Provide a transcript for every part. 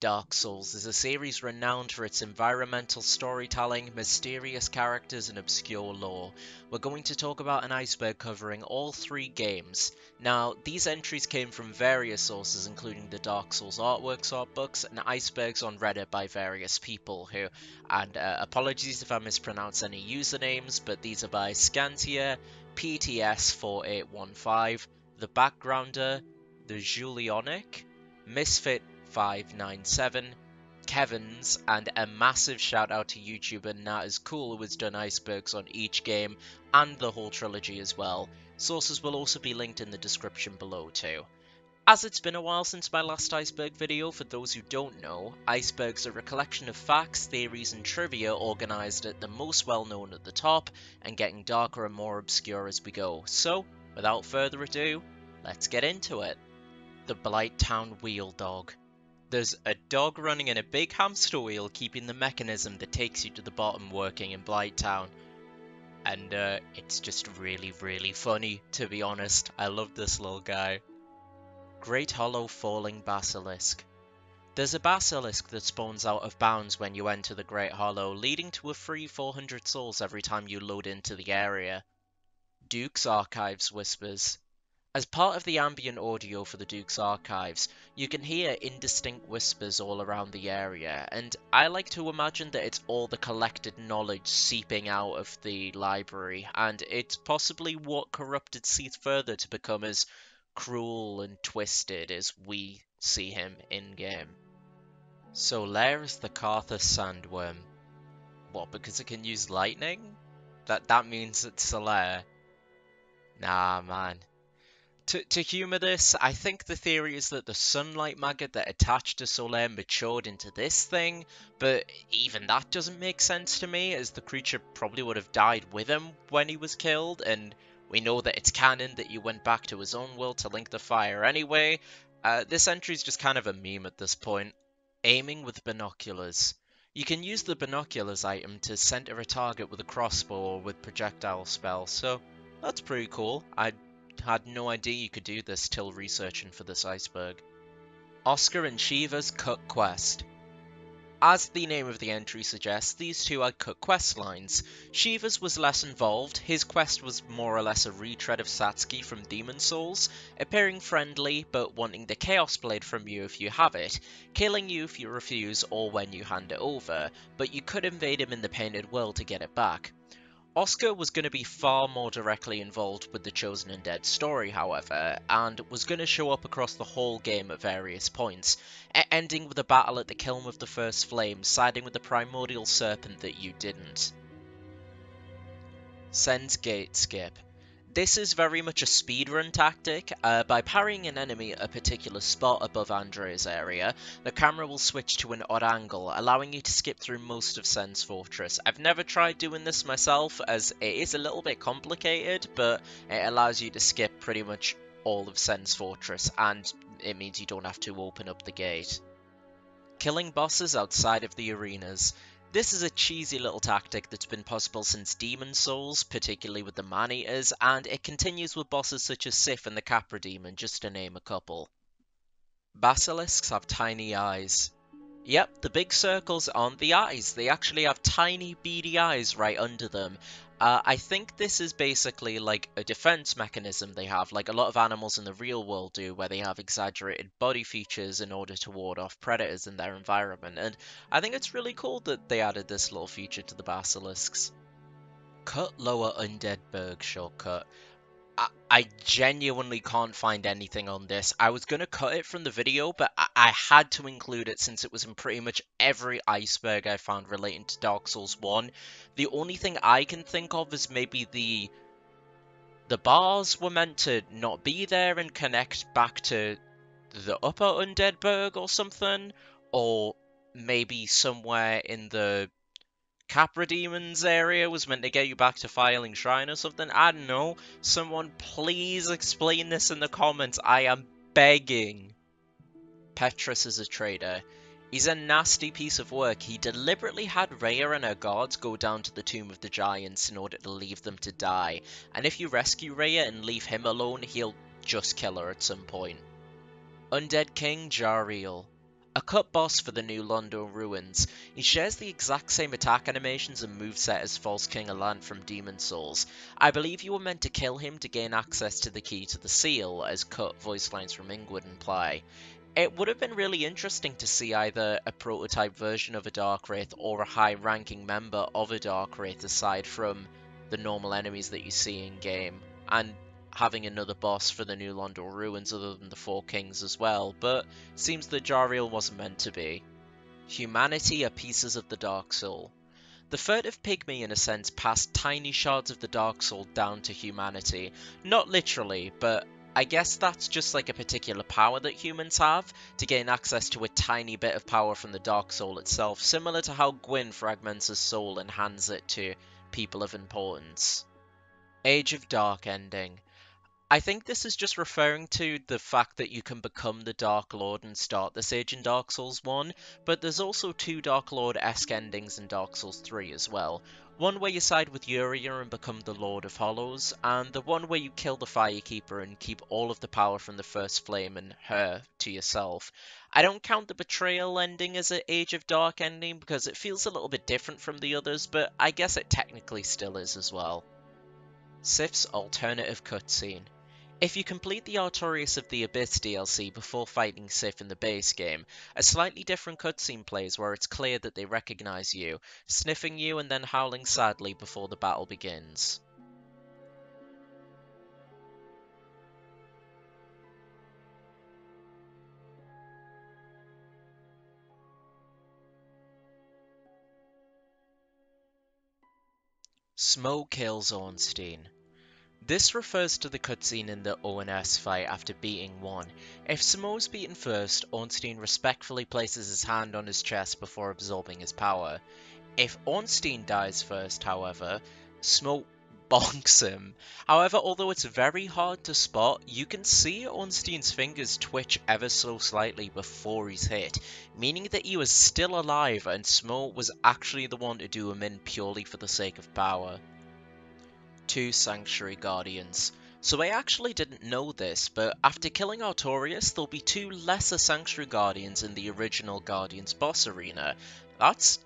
Dark Souls is a series renowned for its environmental storytelling, mysterious characters, and obscure lore. We're going to talk about an iceberg covering all three games. Now, these entries came from various sources, including the Dark Souls artworks art books and icebergs on Reddit by various people who, and uh, apologies if I mispronounce any usernames, but these are by Scantier, PTS4815, The Backgrounder, The Julionic, Misfit 597, Kevin's, and a massive shout out to YouTuber Natiscool who has done icebergs on each game and the whole trilogy as well. Sources will also be linked in the description below too. As it's been a while since my last iceberg video, for those who don't know, icebergs are a collection of facts, theories and trivia organised at the most well known at the top, and getting darker and more obscure as we go. So, without further ado, let's get into it. The Blighttown Wheel Dog there's a dog running in a big hamster wheel keeping the mechanism that takes you to the bottom working in Blighttown. And uh, it's just really, really funny, to be honest. I love this little guy. Great Hollow Falling Basilisk. There's a basilisk that spawns out of bounds when you enter the Great Hollow, leading to a free 400 souls every time you load into the area. Duke's Archives whispers. As part of the ambient audio for the Duke's archives, you can hear indistinct whispers all around the area, and I like to imagine that it's all the collected knowledge seeping out of the library, and it's possibly what corrupted Seath further to become as cruel and twisted as we see him in-game. Solaire is the Carthus sandworm. What, because it can use lightning? That that means it's Solaire. Nah, man to, to humour this, I think the theory is that the sunlight maggot that attached to Solaire matured into this thing, but even that doesn't make sense to me, as the creature probably would have died with him when he was killed, and we know that it's canon that he went back to his own world to link the fire anyway. Uh, this entry is just kind of a meme at this point. Aiming with binoculars. You can use the binoculars item to center a target with a crossbow or with projectile spell, so that's pretty cool. I had no idea you could do this till researching for this iceberg. Oscar and Shiva's Cut Quest. As the name of the entry suggests, these two had cut quest lines. Shiva's was less involved, his quest was more or less a retread of Satsuki from Demon Souls, appearing friendly but wanting the Chaos Blade from you if you have it, killing you if you refuse or when you hand it over, but you could invade him in the Painted World to get it back. Oscar was going to be far more directly involved with the Chosen Undead story, however, and was going to show up across the whole game at various points, ending with a battle at the Kiln of the First Flame, siding with the Primordial Serpent that you didn't. Sen's Gate Skip. This is very much a speedrun tactic. Uh, by parrying an enemy at a particular spot above Andre's area, the camera will switch to an odd angle, allowing you to skip through most of Sen's Fortress. I've never tried doing this myself, as it is a little bit complicated, but it allows you to skip pretty much all of Sen's Fortress, and it means you don't have to open up the gate. Killing bosses outside of the arenas. This is a cheesy little tactic that's been possible since Demon Souls, particularly with the Man-Eaters, and it continues with bosses such as Sif and the Capra Demon, just to name a couple. Basilisks have tiny eyes. Yep, the big circles aren't the eyes, they actually have tiny beady eyes right under them, uh, I think this is basically like a defense mechanism they have, like a lot of animals in the real world do, where they have exaggerated body features in order to ward off predators in their environment. And I think it's really cool that they added this little feature to the basilisks. Cut Lower Undead Burg shortcut. I, genuinely can't find anything on this. I was going to cut it from the video, but I, I, had to include it since it was in pretty much every iceberg I found relating to Dark Souls 1. The only thing I can think of is maybe the the bars were meant to not be there and connect back to the upper Undead Burg or something, or maybe somewhere in the Capra Demons area was meant to get you back to Firelink Shrine or something. I don't know. Someone please explain this in the comments. I am begging. Petrus is a traitor. He's a nasty piece of work. He deliberately had Rhea and her guards go down to the Tomb of the Giants in order to leave them to die. And if you rescue Rhea and leave him alone, he'll just kill her at some point. Undead King Jariel. A cut boss for the new Londo Ruins, he shares the exact same attack animations and moveset as False King Allant from Demon Souls. I believe you were meant to kill him to gain access to the key to the seal, as cut voice lines from Ingward imply. It would have been really interesting to see either a prototype version of a Dark Wraith or a high ranking member of a Dark Wraith aside from the normal enemies that you see in game, and having another boss for the new Londo Ruins other than the Four Kings as well, but seems that Jariel wasn't meant to be. Humanity are pieces of the Dark Soul. The furtive pygmy, in a sense, passed tiny shards of the Dark Soul down to humanity. Not literally, but I guess that's just like a particular power that humans have, to gain access to a tiny bit of power from the Dark Soul itself, similar to how Gwyn fragments his soul and hands it to people of importance. Age of Dark ending. I think this is just referring to the fact that you can become the Dark Lord and start the Sage in Dark Souls 1, but there's also two Dark Lord-esque endings in Dark Souls 3 as well. One where you side with Yuria and become the Lord of Hollows, and the one where you kill the Firekeeper and keep all of the power from the First Flame and her to yourself. I don't count the Betrayal ending as an Age of Dark ending because it feels a little bit different from the others, but I guess it technically still is as well. Sif's alternative cutscene. If you complete the Artorias of the Abyss DLC before fighting Sif in the base game, a slightly different cutscene plays where it's clear that they recognize you, sniffing you and then howling sadly before the battle begins. Smough kills Ornstein. This refers to the cutscene in the ONS fight after beating one. If Smough's beaten first, Ornstein respectfully places his hand on his chest before absorbing his power. If Ornstein dies first, however, Smough bonks him. However, although it's very hard to spot, you can see Ornstein's fingers twitch ever so slightly before he's hit, meaning that he was still alive and Smough was actually the one to do him in purely for the sake of power two Sanctuary Guardians. So I actually didn't know this, but after killing Artorias, there'll be two lesser Sanctuary Guardians in the original Guardians boss arena. That's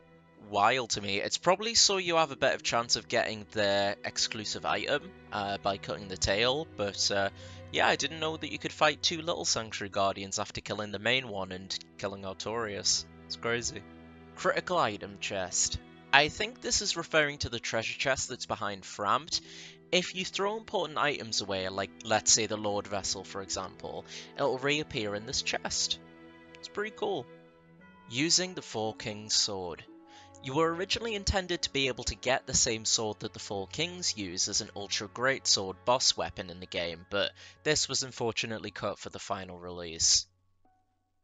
wild to me. It's probably so you have a better chance of getting their exclusive item uh, by cutting the tail, but uh, yeah, I didn't know that you could fight two little Sanctuary Guardians after killing the main one and killing Artorias. It's crazy. Critical item chest. I think this is referring to the treasure chest that's behind Frampt. If you throw important items away, like let's say the Lord Vessel for example, it'll reappear in this chest. It's pretty cool. Using the Four Kings sword. You were originally intended to be able to get the same sword that the Four Kings use as an Ultra Great Sword boss weapon in the game, but this was unfortunately cut for the final release.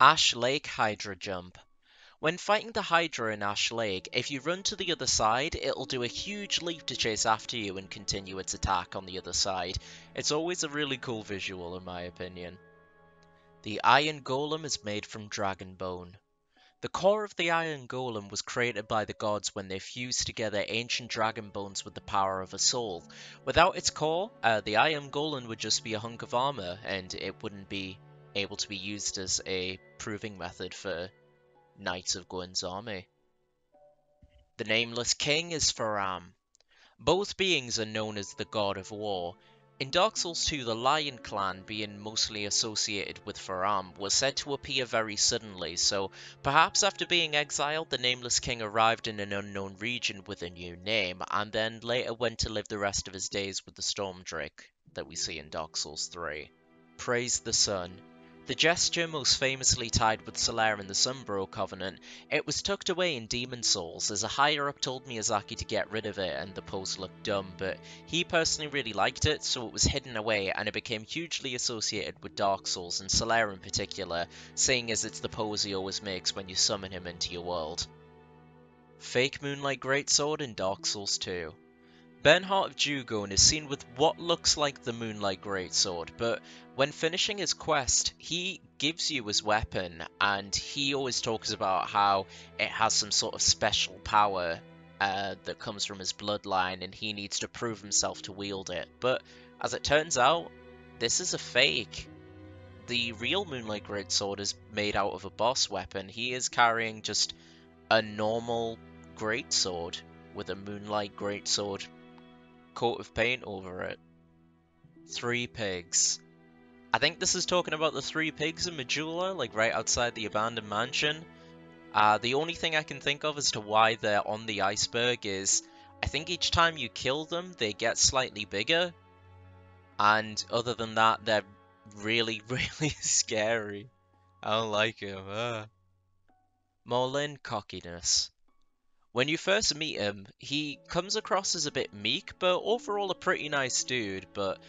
Ash Lake Hydra Jump. When fighting the Hydra in Ash Lake, if you run to the other side, it'll do a huge leap to chase after you and continue its attack on the other side. It's always a really cool visual in my opinion. The Iron Golem is made from dragon bone. The core of the Iron Golem was created by the gods when they fused together ancient dragon bones with the power of a soul. Without its core, uh, the Iron Golem would just be a hunk of armor, and it wouldn't be able to be used as a proving method for Knights of Gwyn's army. The Nameless King is Faraam. Both beings are known as the God of War. In Dark Souls 2, the Lion clan, being mostly associated with Faraam, was said to appear very suddenly, so perhaps after being exiled, the Nameless King arrived in an unknown region with a new name, and then later went to live the rest of his days with the Storm Drake that we see in Dark Souls 3. Praise the Sun. The gesture most famously tied with Solaire in the Sunbro Covenant, it was tucked away in Demon Souls as a higher up told Miyazaki to get rid of it and the pose looked dumb, but he personally really liked it so it was hidden away and it became hugely associated with Dark Souls and Solaire in particular, seeing as it's the pose he always makes when you summon him into your world. Fake Moonlight Greatsword in Dark Souls 2 Benhart of Jugo is seen with what looks like the Moonlight Greatsword, but when finishing his quest, he gives you his weapon, and he always talks about how it has some sort of special power uh, that comes from his bloodline, and he needs to prove himself to wield it. But as it turns out, this is a fake. the real Moonlight Greatsword is made out of a boss weapon. He is carrying just a normal greatsword with a Moonlight Greatsword coat of paint over it. Three pigs. I think this is talking about the three pigs in Majula, like right outside the abandoned mansion. Uh, the only thing I can think of as to why they're on the iceberg is I think each time you kill them, they get slightly bigger. And other than that, they're really, really scary. I don't like him. Uh. Cockiness. When you first meet him, he comes across as a bit meek, but overall a pretty nice dude. But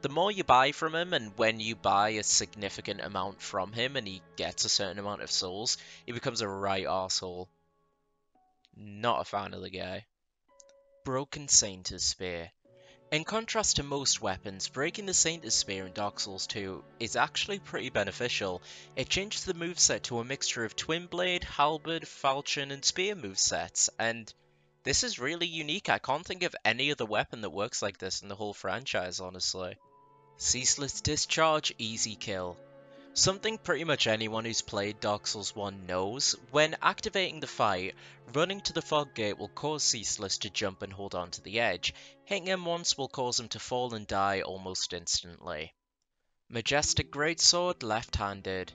the more you buy from him, and when you buy a significant amount from him and he gets a certain amount of souls, he becomes a right asshole. Not a fan of the guy. Broken Saint's Spear. In contrast to most weapons, breaking the Saint's Spear in Dark Souls 2 is actually pretty beneficial. It changes the moveset to a mixture of Twin Blade, Halberd, Falchion, and Spear movesets, and this is really unique. I can't think of any other weapon that works like this in the whole franchise, honestly. Ceaseless Discharge, Easy Kill. Something pretty much anyone who's played Dark Souls 1 knows, when activating the fight, running to the fog gate will cause Ceaseless to jump and hold on to the edge. Hitting him once will cause him to fall and die almost instantly. Majestic Greatsword left-handed.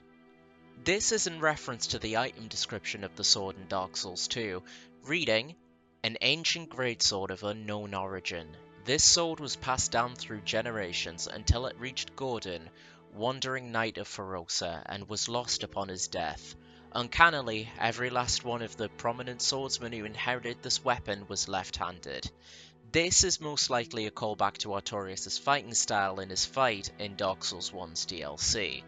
This is in reference to the item description of the sword in Dark Souls 2, reading, An ancient greatsword of unknown origin. This sword was passed down through generations until it reached Gordon, wandering knight of Pharosa, and was lost upon his death. Uncannily, every last one of the prominent swordsmen who inherited this weapon was left-handed. This is most likely a callback to Artorias' fighting style in his fight in Dark Souls 1's DLC.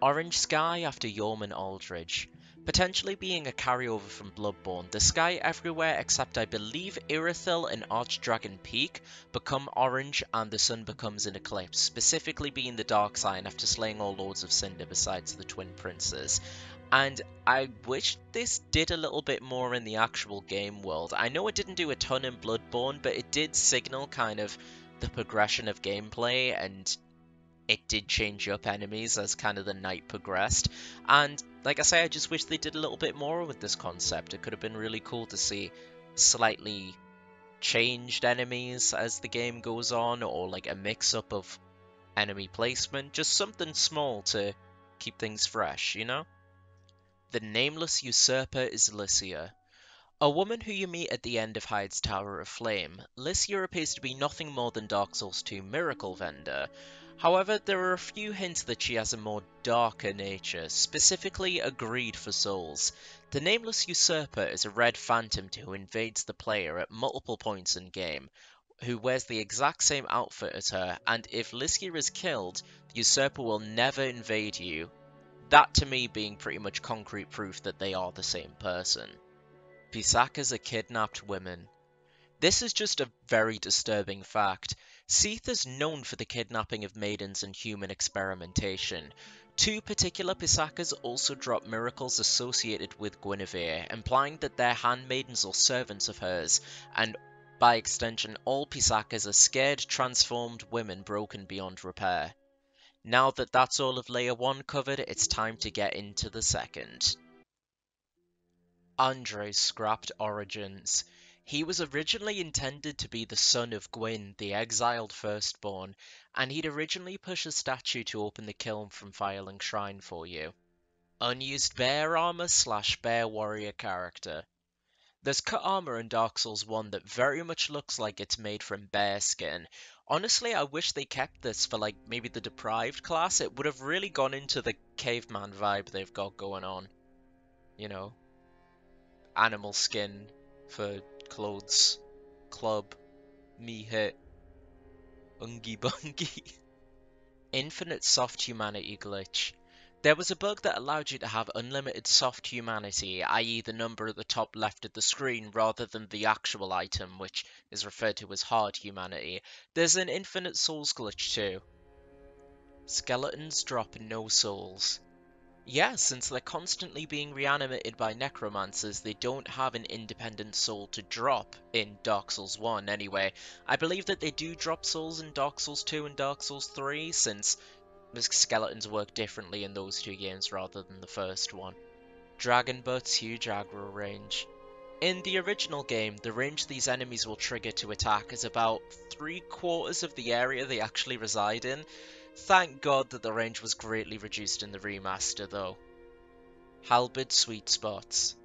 Orange Sky after Yhorm and Aldrich. Potentially being a carryover from Bloodborne, the sky everywhere except I believe Irithyll and Archdragon Peak become orange and the sun becomes an eclipse, specifically being the dark sign after slaying all Lords of Cinder besides the Twin Princes. And I wish this did a little bit more in the actual game world. I know it didn't do a ton in Bloodborne, but it did signal kind of the progression of gameplay and it did change up enemies as kind of the night progressed. And like I say, I just wish they did a little bit more with this concept. It could have been really cool to see slightly changed enemies as the game goes on, or like a mix up of enemy placement. Just something small to keep things fresh, you know? The nameless usurper is Licia. A woman who you meet at the end of Heide's Tower of Flame, Licia appears to be nothing more than Dark Souls 2 Miracle Vendor, However, there are a few hints that she has a more darker nature, specifically a greed for souls. The Nameless Usurper is a red phantom who invades the player at multiple points in game, who wears the exact same outfit as her, and if Licia is killed, the Usurper will never invade you. That to me being pretty much concrete proof that they are the same person. Pisacas are kidnapped women. This is just a very disturbing fact. Seath is known for the kidnapping of maidens and human experimentation. Two particular Pisacas also drop miracles associated with Gwynevere, implying that they're handmaidens or servants of hers, and by extension, all Pisacas are scared, transformed women broken beyond repair. Now that that's all of layer 1 covered, it's time to get into the second. Andre's scrapped origins. He was originally intended to be the son of Gwyn, the exiled firstborn, and he'd originally pushed a statue to open the kiln from Firelink Shrine for you. Unused bear armor slash bear warrior character. There's cut armor in Dark Souls 1 that very much looks like it's made from bear skin. Honestly, I wish they kept this for like maybe the deprived class. It would have really gone into the caveman vibe they've got going on. You know, animal skin for clothes, club, me hit, ungy bungy. Infinite soft humanity glitch. There was a bug that allowed you to have unlimited soft humanity, i.e. the number at the top left of the screen rather than the actual item, which is referred to as hard humanity. There's an infinite souls glitch too. Skeletons drop no souls. Yeah, since they're constantly being reanimated by necromancers, they don't have an independent soul to drop in Dark Souls 1 anyway. I believe that they do drop souls in Dark Souls 2 and Dark Souls 3, since skeletons work differently in those two games rather than the first one. Dragon Butt's huge aggro range. In the original game, the range these enemies will trigger to attack is about three quarters of the area they actually reside in. Thank god that the range was greatly reduced in the remaster though. Halberd Sweet Spots.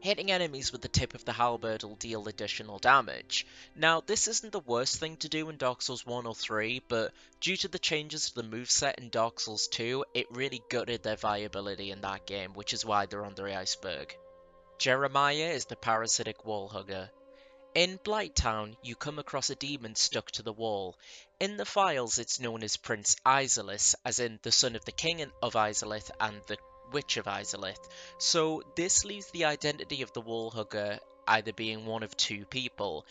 Hitting enemies with the tip of the halberd will deal additional damage. Now, this isn't the worst thing to do in Dark Souls 1 or 3, but due to the changes to the moveset in Dark Souls 2, it really gutted their viability in that game, which is why they're on the iceberg. Jeremiah is the parasitic wall hugger. In Blighttown, you come across a demon stuck to the wall. In the files, it's known as Prince Izalith, as in the son of the king of Izalith and the witch of Izalith. So this leaves the identity of the wall hugger either being one of two people.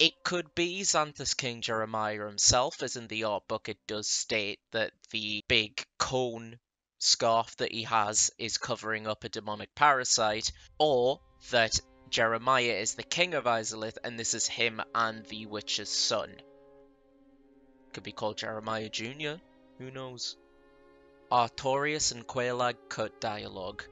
It could be Xanthous King Jeremiah himself, as in the art book it does state that the big cone scarf that he has is covering up a demonic parasite, or that Jeremiah is the king of Izalith and this is him and the witch's son. Could be called Jeremiah Jr., who knows? Artorias and Quelaag cut dialogue.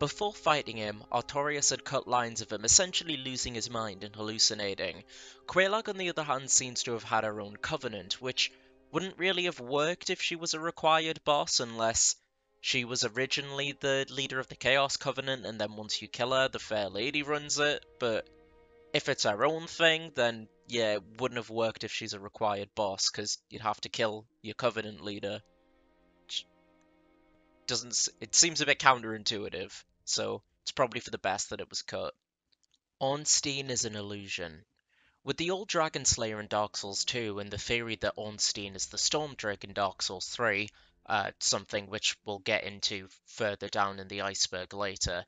Before fighting him, Artorias had cut lines of him essentially losing his mind and hallucinating. Quelaag on the other hand seems to have had her own covenant, which wouldn't really have worked if she was a required boss unless she was originally the leader of the Chaos Covenant, and then once you kill her, the Fair Lady runs it. But if it's her own thing, then yeah, it wouldn't have worked if she's a required boss, because you'd have to kill your Covenant leader. Doesn't it seems a bit counterintuitive, so it's probably for the best that it was cut. Ornstein is an illusion. With the old Dragon Slayer in Dark Souls 2 and the theory that Ornstein is the Storm Drake in Dark Souls 3, uh, something which we'll get into further down in the iceberg later.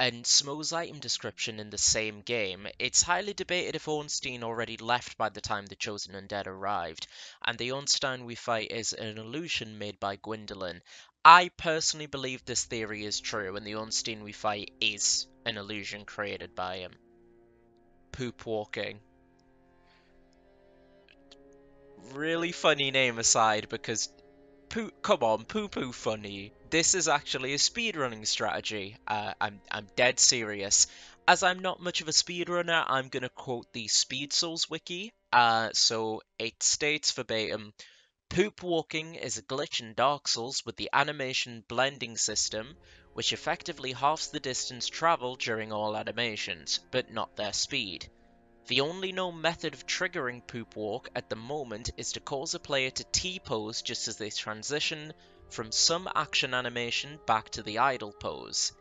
And Smough's item description in the same game, it's highly debated if Ornstein already left by the time the Chosen Undead arrived, and the Ornstein we fight is an illusion made by Gwyndolin. I personally believe this theory is true, and the Ornstein we fight is an illusion created by him. Poop walking. Really funny name aside, because poo, come on, poo poo funny. This is actually a speedrunning strategy. Uh, I'm, I'm dead serious. As I'm not much of a speedrunner, I'm going to quote the Speed Souls wiki. Uh, so it states verbatim, Poop walking is a glitch in Dark Souls with the animation blending system, which effectively halves the distance traveled during all animations, but not their speed. The only known method of triggering Poop Walk at the moment is to cause a player to T-pose just as they transition from some action animation back to the idle pose.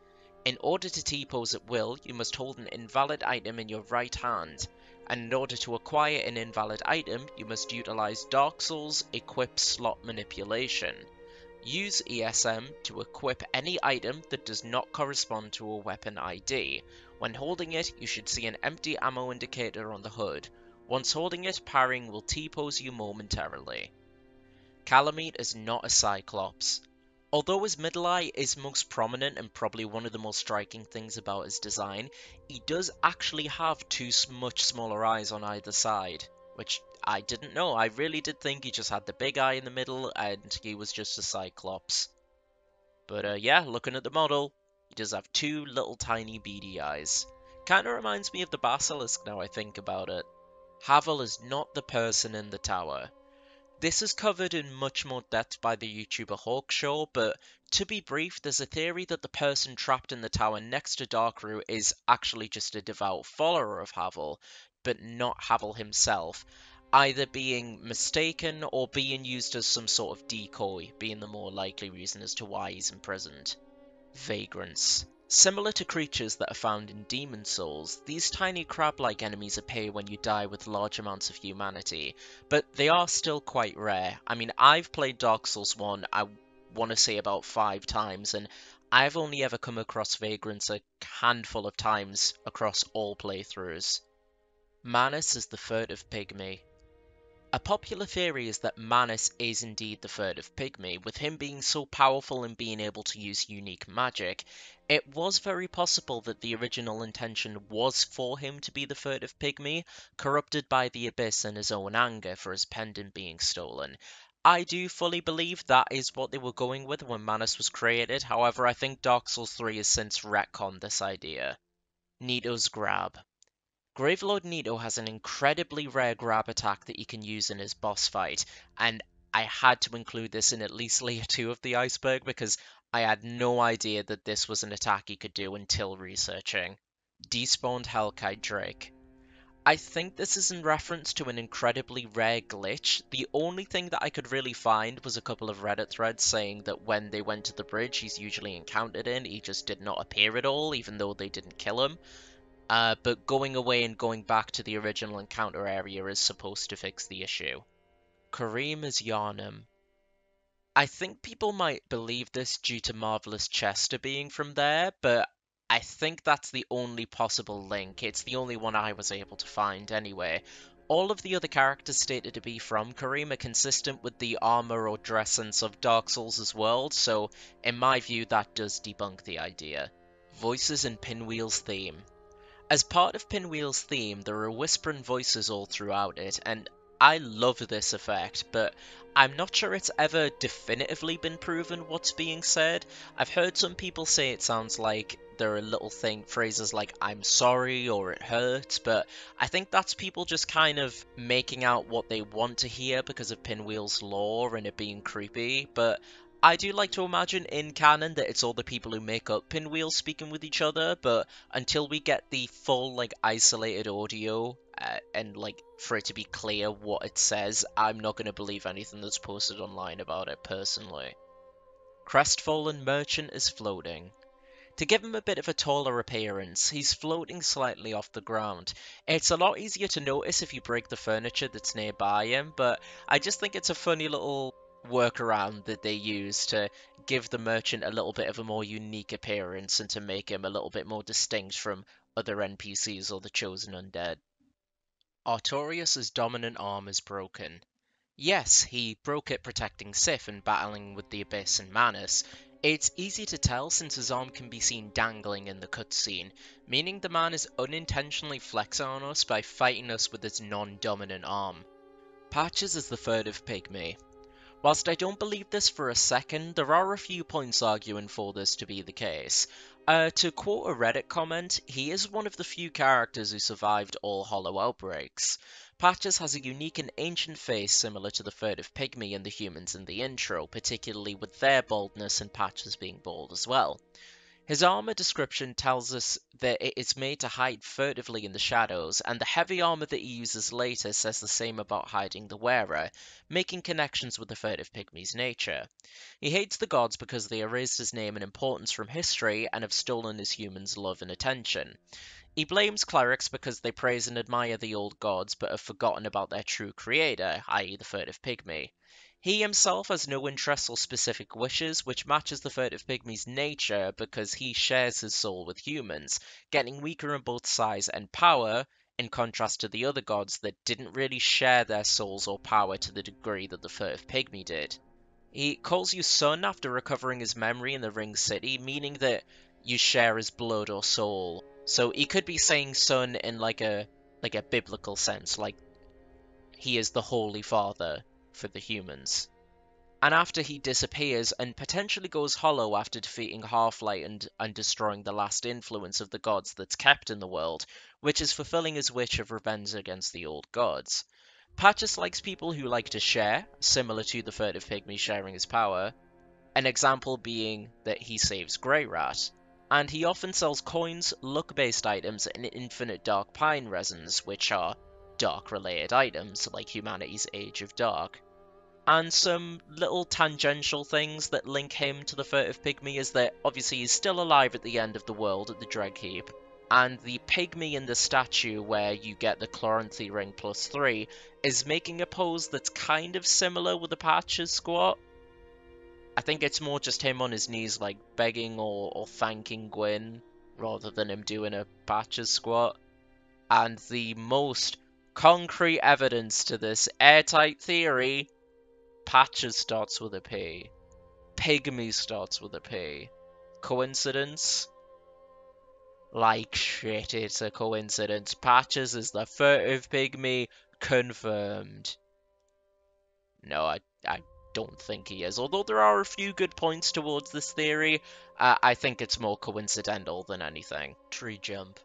In order to T-pose at will, you must hold an invalid item in your right hand, and in order to acquire an invalid item, you must utilize Dark Souls Equip Slot Manipulation. Use ESM to equip any item that does not correspond to a weapon ID. When holding it, you should see an empty ammo indicator on the HUD. Once holding it, parrying will T-pose you momentarily. Kalameet is not a Cyclops. Although his middle eye is most prominent and probably one of the most striking things about his design, he does actually have two much smaller eyes on either side, which I didn't know. I really did think he just had the big eye in the middle and he was just a Cyclops. But uh, yeah, looking at the model, he does have two little tiny beady eyes. Kinda reminds me of the Basilisk now I think about it. Havel is not the person in the tower. This is covered in much more depth by the YouTuber Hawkshaw, but to be brief, there's a theory that the person trapped in the tower next to Darkroot is actually just a devout follower of Havel, but not Havel himself, either being mistaken or being used as some sort of decoy, being the more likely reason as to why he's imprisoned. Vagrants. Similar to creatures that are found in Demon Souls, these tiny crab-like enemies appear when you die with large amounts of humanity, but they are still quite rare. I mean, I've played Dark Souls 1, I want to say about five times, and I've only ever come across Vagrants a handful of times across all playthroughs. Manus is the furtive pygmy. A popular theory is that Manus is indeed the furtive pygmy, with him being so powerful and being able to use unique magic. It was very possible that the original intention was for him to be the furtive pygmy, corrupted by the Abyss and his own anger for his pendant being stolen. I do fully believe that is what they were going with when Manus was created. However, I think Dark Souls 3 has since retconned this idea. Nito's Grab. Gravelord Nito has an incredibly rare grab attack that you can use in his boss fight, and I had to include this in at least layer 2 of the iceberg because I had no idea that this was an attack he could do until researching. Despawned Hellkite Drake. I think this is in reference to an incredibly rare glitch. The only thing that I could really find was a couple of Reddit threads saying that when they went to the bridge he's usually encountered in, he just did not appear at all, even though they didn't kill him. Uh, but going away and going back to the original encounter area is supposed to fix the issue. Carim is Yharnam. I think people might believe this due to Marvelous Chester being from there, but I think that's the only possible link. It's the only one I was able to find anyway. All of the other characters stated to be from Carim are consistent with the armor or dress sense of Dark Souls' world, so in my view that does debunk the idea. Voices and Pinwheel's theme. As part of Pinwheel's theme, there are whispering voices all throughout it, and I love this effect, but I'm not sure it's ever definitively been proven what's being said. I've heard some people say it sounds like there are little thing phrases like I'm sorry or it hurts, but I think that's people just kind of making out what they want to hear because of Pinwheel's lore and it being creepy, but I do like to imagine in canon that it's all the people who make up Pinwheel speaking with each other, but until we get the full, like, isolated audio, uh, and, like, for it to be clear what it says, I'm not going to believe anything that's posted online about it, personally. Crestfallen Merchant is floating. To give him a bit of a taller appearance, he's floating slightly off the ground. It's a lot easier to notice if you break the furniture that's nearby him, but I just think it's a funny little workaround that they use to give the merchant a little bit of a more unique appearance and to make him a little bit more distinct from other NPCs or the chosen undead. Artorias' dominant arm is broken. Yes, he broke it protecting Sif and battling with the Abyss and Manus. It's easy to tell since his arm can be seen dangling in the cutscene, meaning the man is unintentionally flexing on us by fighting us with his non-dominant arm. Patches is the furtive pygmy. Whilst I don't believe this for a second, there are a few points arguing for this to be the case. Uh, to quote a Reddit comment, he is one of the few characters who survived all hollow outbreaks. Patches has a unique and ancient face similar to the furtive pygmy and the humans in the intro, particularly with their baldness and Patches being bald as well. His armor description tells us that it is made to hide furtively in the shadows, and the heavy armor that he uses later says the same about hiding the wearer, making connections with the furtive pygmy's nature. He hates the gods because they erased his name and importance from history and have stolen his humans' love and attention. He blames clerics because they praise and admire the old gods but have forgotten about their true creator, i.e. the furtive pygmy. He himself has no interests or specific wishes, which matches the furtive pygmy's nature because he shares his soul with humans, getting weaker in both size and power, in contrast to the other gods that didn't really share their souls or power to the degree that the furtive pygmy did. He calls you son after recovering his memory in the Ring City, meaning that you share his blood or soul. So he could be saying son in like a like a biblical sense, like he is the Holy Father, for the humans. And after he disappears and potentially goes hollow after defeating Half-Light and, and destroying the last influence of the gods that's kept in the world, which is fulfilling his wish of revenge against the old gods. Patches likes people who like to share, similar to the furtive pygmy sharing his power, an example being that he saves Greirat. And he often sells coins, luck-based items, and infinite dark pine resins, which are dark-related items, like humanity's Age of Dark. And some little tangential things that link him to the furtive pygmy is that obviously he's still alive at the end of the world at the Dreg heap. and the pygmy in the statue where you get the Chloranthy ring plus 3 is making a pose that's kind of similar with the Patches squat. I think it's more just him on his knees like begging or, or thanking Gwyn rather than him doing a Patches squat. And the most concrete evidence to this airtight theory Patches starts with a P. Pygmy starts with a P. Coincidence? Like shit, it's a coincidence. Patches is the furtive pygmy confirmed. No, I, I don't think he is. Although there are a few good points towards this theory, uh, I think it's more coincidental than anything. Tree jump.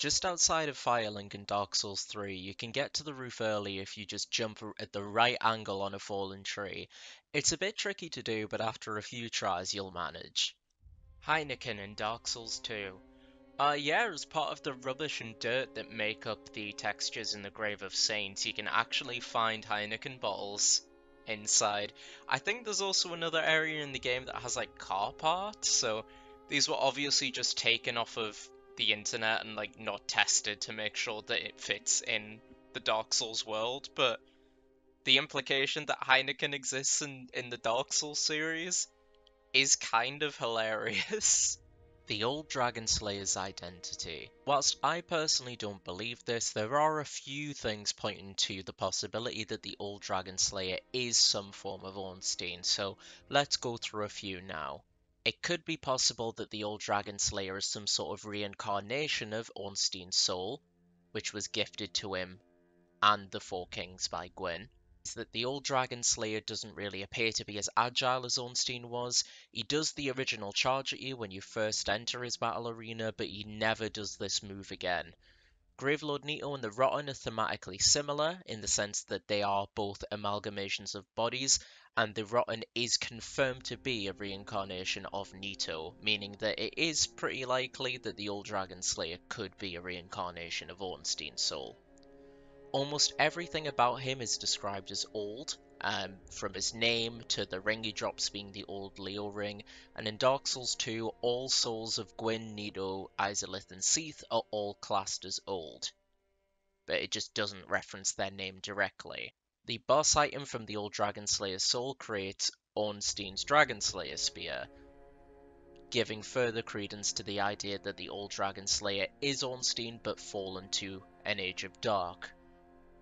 Just outside of Firelink in Dark Souls 3, you can get to the roof early if you just jump at the right angle on a fallen tree. It's a bit tricky to do, but after a few tries you'll manage. Heineken in Dark Souls 2. Uh, yeah, as part of the rubbish and dirt that make up the textures in the Grave of Saints, you can actually find Heineken bottles inside. I think there's also another area in the game that has like car parts, so these were obviously just taken off of the internet and like not tested to make sure that it fits in the Dark Souls world, but the implication that Heineken exists in, in the Dark Souls series is kind of hilarious. the old Dragon Slayer's identity. Whilst I personally don't believe this, there are a few things pointing to the possibility that the old Dragon Slayer is some form of Ornstein, so let's go through a few now. It could be possible that the old Dragon Slayer is some sort of reincarnation of Ornstein's soul, which was gifted to him and the Four Kings by Gwyn. Is that the old Dragon Slayer doesn't really appear to be as agile as Ornstein was. He does the original charge at you when you first enter his battle arena, but he never does this move again. Gravelord Nito and the Rotten are thematically similar in the sense that they are both amalgamations of bodies, and the Rotten is confirmed to be a reincarnation of Nito, meaning that it is pretty likely that the Old Dragon Slayer could be a reincarnation of Ornstein's soul. Almost everything about him is described as old, um, from his name to the ring he drops being the old Leo ring, and in Dark Souls 2, all souls of Gwyn, Nito, Izalith, and Seath are all classed as old. But it just doesn't reference their name directly. The boss item from the old Dragon Slayer soul creates Ornstein's Dragon Slayer Spear, giving further credence to the idea that the old Dragon Slayer is Ornstein but fallen to an Age of Dark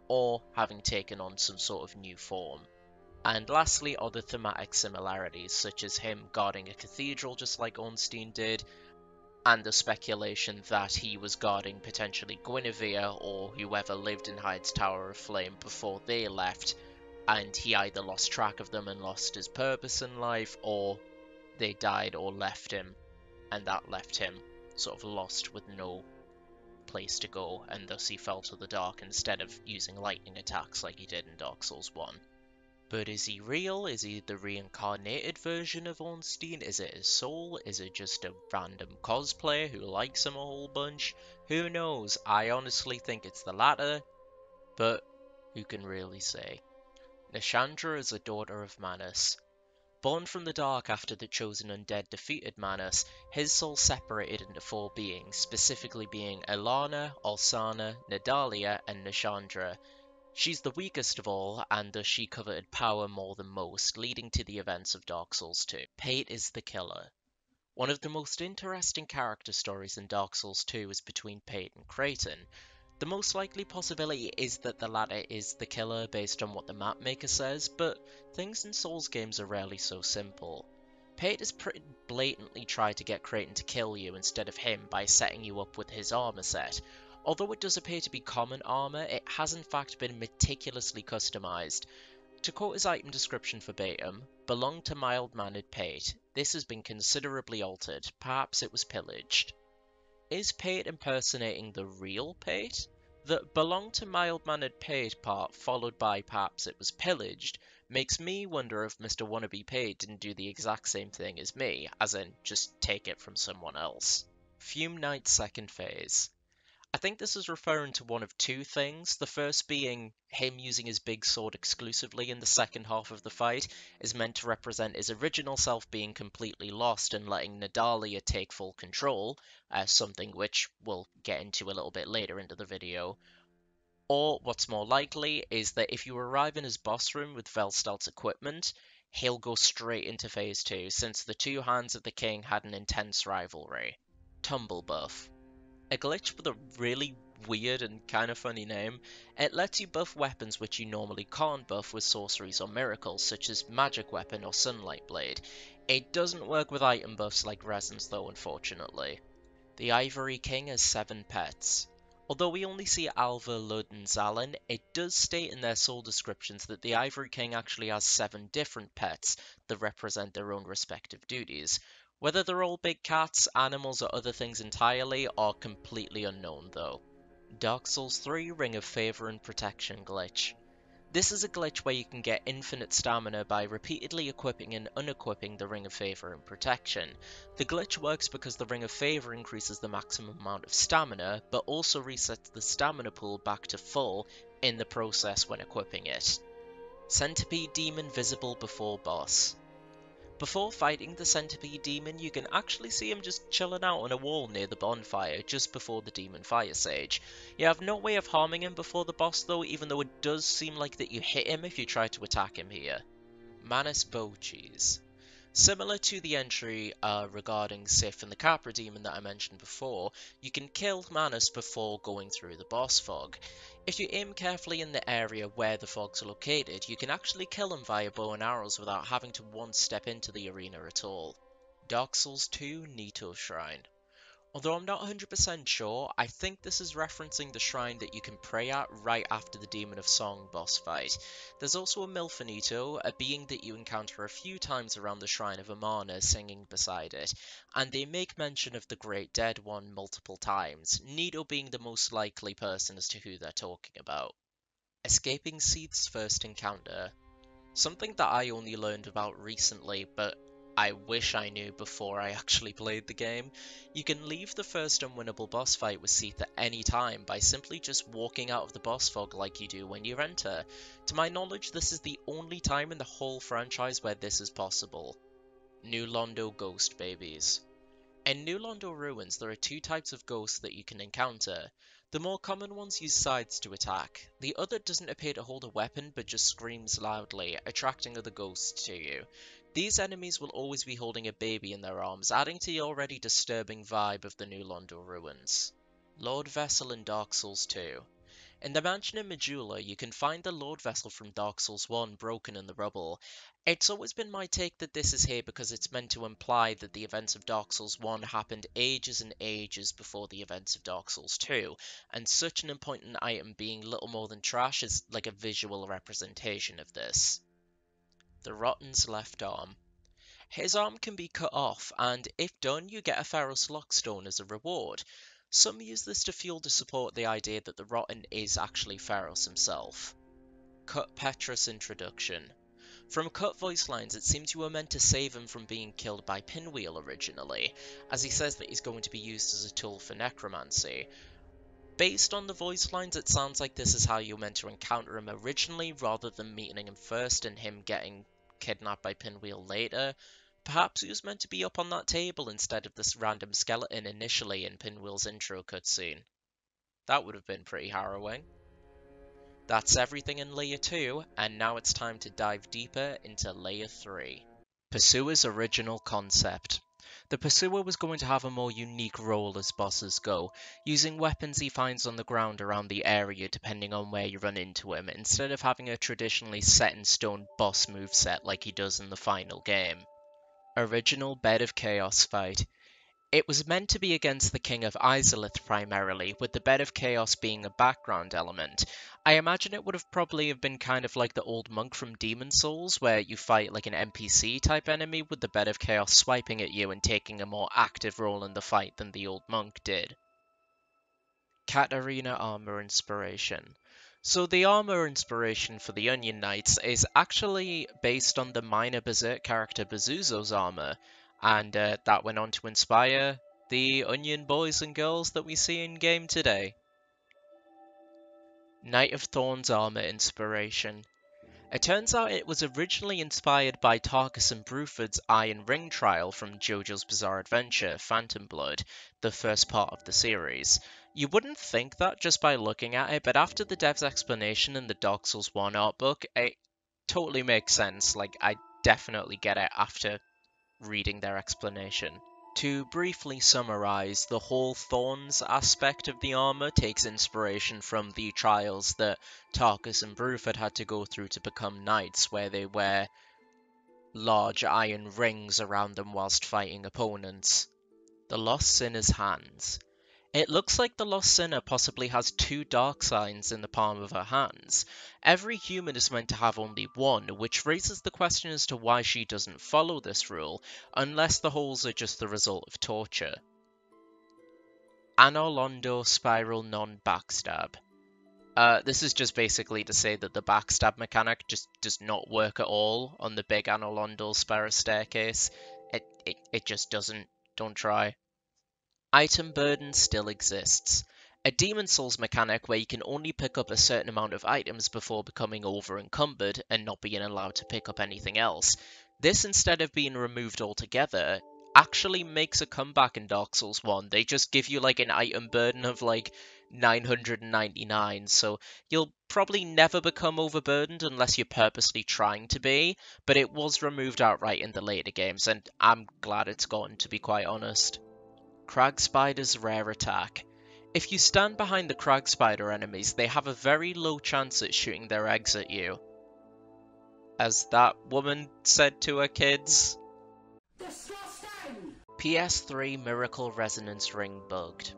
or having taken on some sort of new form. And lastly are the thematic similarities, such as him guarding a cathedral just like Ornstein did, and the speculation that he was guarding potentially Gwynevere or whoever lived in Heide's Tower of Flame before they left, and he either lost track of them and lost his purpose in life, or they died or left him, and that left him sort of lost with no place to go, and thus he fell to the dark instead of using lightning attacks like he did in Dark Souls 1. But is he real? Is he the reincarnated version of Ornstein? Is it his soul? Is it just a random cosplayer who likes him a whole bunch? Who knows? I honestly think it's the latter, but who can really say? Nashandra is a daughter of Manus, Born from the dark after the chosen undead defeated Manus, his soul separated into four beings, specifically being Elana, Alsanna, Nadalia, and Nashandra. She's the weakest of all, and thus she coveted power more than most, leading to the events of Dark Souls 2. Pate is the killer. One of the most interesting character stories in Dark Souls 2 is between Pate and Creighton, the most likely possibility is that the latter is the killer based on what the map maker says, but things in Souls games are rarely so simple. Pate has pretty blatantly tried to get Creighton to kill you instead of him by setting you up with his armor set. Although it does appear to be common armor, it has in fact been meticulously customized. To quote his item description verbatim, belonged to mild-mannered Pate. This has been considerably altered, perhaps it was pillaged. Is Pate impersonating the real Pate? The belonged to mild-mannered Pate part, followed by perhaps it was pillaged, makes me wonder if Mr. Wannabe Pate didn't do the exact same thing as me, as in just take it from someone else. Fume Knight's second phase. I think this is referring to one of two things. The first being him using his big sword exclusively in the second half of the fight is meant to represent his original self being completely lost and letting Nadalia take full control, uh, something which we'll get into a little bit later into the video. Or what's more likely is that if you arrive in his boss room with Velstadt's equipment, he'll go straight into phase 2 since the two hands of the king had an intense rivalry. Tumble buff. A glitch with a really weird and kind of funny name, it lets you buff weapons which you normally can't buff with sorceries or miracles, such as Magic Weapon or Sunlight Blade. It doesn't work with item buffs like Resins though, unfortunately. The Ivory King has seven pets. Although we only see Alva, Lud, and Zallen, it does state in their soul descriptions that the Ivory King actually has seven different pets that represent their own respective duties. Whether they're all big cats, animals, or other things entirely are completely unknown though. Dark Souls 3 Ring of Favor and Protection glitch. This is a glitch where you can get infinite stamina by repeatedly equipping and unequipping the Ring of Favor and Protection. The glitch works because the Ring of Favor increases the maximum amount of stamina, but also resets the stamina pool back to full in the process when equipping it. Centipede Demon visible before boss. Before fighting the centipede demon, you can actually see him just chilling out on a wall near the bonfire just before the demon fire sage. You have no way of harming him before the boss though, even though it does seem like that you hit him if you try to attack him here. Manus Bow-Cheese. Similar to the entry uh, regarding Sif and the Capra Demon that I mentioned before, you can kill Manus before going through the boss fog. If you aim carefully in the area where the fogs are located, you can actually kill him via bow and arrows without having to once step into the arena at all. Dark Souls 2 Nito Shrine Although I'm not 100% sure, I think this is referencing the shrine that you can pray at right after the Demon of Song boss fight. There's also a Milfanito, a being that you encounter a few times around the shrine of Amana singing beside it, and they make mention of the Great Dead One multiple times, Nito being the most likely person as to who they're talking about. Escaping Seath's first encounter. Something that I only learned about recently, but I wish I knew before I actually played the game. You can leave the first unwinnable boss fight with Seath at any time by simply just walking out of the boss fog like you do when you enter. To my knowledge, this is the only time in the whole franchise where this is possible. New Londo Ghost Babies In New Londo Ruins, there are two types of ghosts that you can encounter. The more common ones use sides to attack. The other doesn't appear to hold a weapon but just screams loudly, attracting other ghosts to you. These enemies will always be holding a baby in their arms, adding to the already disturbing vibe of the New Londo ruins. Lord Vessel in Dark Souls 2 in the mansion in Majula, you can find the Lord Vessel from Dark Souls 1 broken in the rubble. It's always been my take that this is here because it's meant to imply that the events of Dark Souls 1 happened ages and ages before the events of Dark Souls 2, and such an important item being little more than trash is like a visual representation of this the Rotten's left arm. His arm can be cut off, and if done, you get a Pharros Lockstone as a reward. Some use this to fuel to support the idea that the Rotten is actually Pharros himself. Cut Petrus introduction. From cut voice lines, it seems you were meant to save him from being killed by Pinwheel originally, as he says that he's going to be used as a tool for necromancy. Based on the voice lines, it sounds like this is how you're meant to encounter him originally, rather than meeting him first and him getting kidnapped by Pinwheel later. Perhaps he was meant to be up on that table instead of this random skeleton initially in Pinwheel's intro cutscene. That would have been pretty harrowing. That's everything in Layer 2, and now it's time to dive deeper into Layer 3. Pursuer's original concept. The Pursuer was going to have a more unique role as bosses go, using weapons he finds on the ground around the area depending on where you run into him, instead of having a traditionally set in stone boss moveset like he does in the final game. Original Bed of Chaos fight. It was meant to be against the King of Izalith primarily, with the Bed of Chaos being a background element. I imagine it would have probably have been kind of like the old monk from Demon Souls, where you fight like an NPC type enemy with the Bed of Chaos swiping at you and taking a more active role in the fight than the old monk did. Katarina Armor Inspiration. So the armor inspiration for the Onion Knights is actually based on the minor Berserk character Bazuso's armor, and uh, that went on to inspire the Onion boys and girls that we see in game today. Knight of Thorns armor inspiration. It turns out it was originally inspired by Tarkus and Bruford's Iron Ring trial from JoJo's Bizarre Adventure, Phantom Blood, the first part of the series. You wouldn't think that just by looking at it, but after the dev's explanation in the Dark Souls 1 art book, it totally makes sense. Like, I definitely get it after reading their explanation. To briefly summarize, the whole thorns aspect of the armor takes inspiration from the trials that Tarkus and Bruford had to go through to become knights, where they wear large iron rings around them whilst fighting opponents. The Lost Sinner's Hands. It looks like the Lost Sinner possibly has two dark signs in the palm of her hands. Every human is meant to have only one, which raises the question as to why she doesn't follow this rule, unless the holes are just the result of torture. Londo Spiral Non-Backstab. Uh, this is just basically to say that the backstab mechanic just does not work at all on the big Anor Londo Spiral Staircase. It, it, it just doesn't. Don't try. Item burden still exists. A Demon Souls mechanic where you can only pick up a certain amount of items before becoming over encumbered and not being allowed to pick up anything else. This, instead of being removed altogether, actually makes a comeback in Dark Souls 1. They just give you like an item burden of like 999, so you'll probably never become overburdened unless you're purposely trying to be, but it was removed outright in the later games, and I'm glad it's gone, to be quite honest. Crag Spider's rare attack. If you stand behind the Crag Spider enemies, they have a very low chance at shooting their eggs at you. As that woman said to her kids. Disgusting! PS3 Miracle Resonance Ring bugged.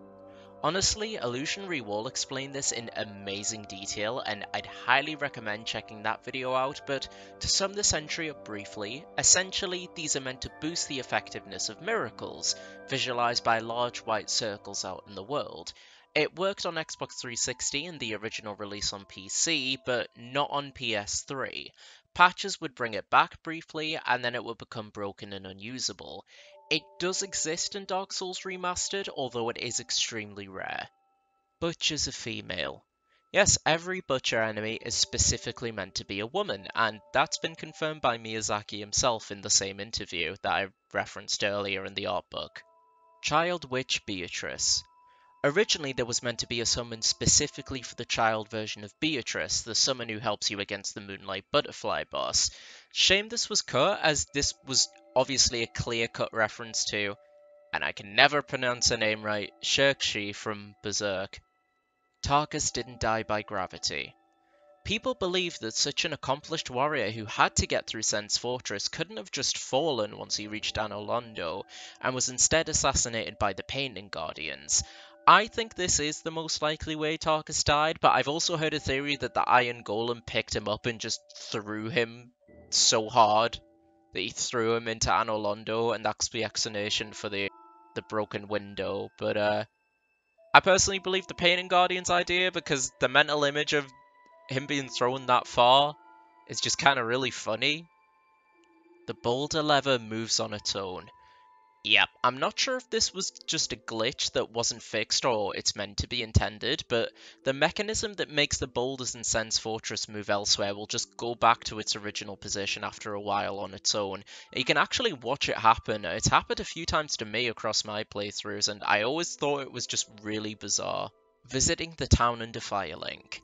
Honestly, Illusionary Wall explained this in amazing detail, and I'd highly recommend checking that video out, but to sum this entry up briefly, essentially these are meant to boost the effectiveness of miracles, visualized by large white circles out in the world. It worked on Xbox 360 and the original release on PC, but not on PS3. Patches would bring it back briefly, and then it would become broken and unusable. It does exist in Dark Souls Remastered, although it is extremely rare. Butcher's a female. Yes, every butcher enemy is specifically meant to be a woman, and that's been confirmed by Miyazaki himself in the same interview that I referenced earlier in the art book. Child Witch Beatrice. Originally, there was meant to be a summon specifically for the child version of Beatrice, the summon who helps you against the Moonlight Butterfly boss. Shame this was cut, as this was obviously a clear-cut reference to, and I can never pronounce her name right, Shirkshi from Berserk. Tarkus didn't die by gravity. People believe that such an accomplished warrior who had to get through Sen's Fortress couldn't have just fallen once he reached Anor Londo, and was instead assassinated by the Painting Guardians. I think this is the most likely way Tarkus died, but I've also heard a theory that the Iron Golem picked him up and just threw him so hard that he threw him into Anor Londo, and that's the explanation for the the broken window. But uh, I personally believe the Painting Guardian's idea because the mental image of him being thrown that far is just kind of really funny. The boulder lever moves on its own. Yep, I'm not sure if this was just a glitch that wasn't fixed or it's meant to be intended, but the mechanism that makes the boulders in Sen's Fortress move elsewhere will just go back to its original position after a while on its own. You can actually watch it happen. It's happened a few times to me across my playthroughs, and I always thought it was just really bizarre. Visiting the town under Firelink.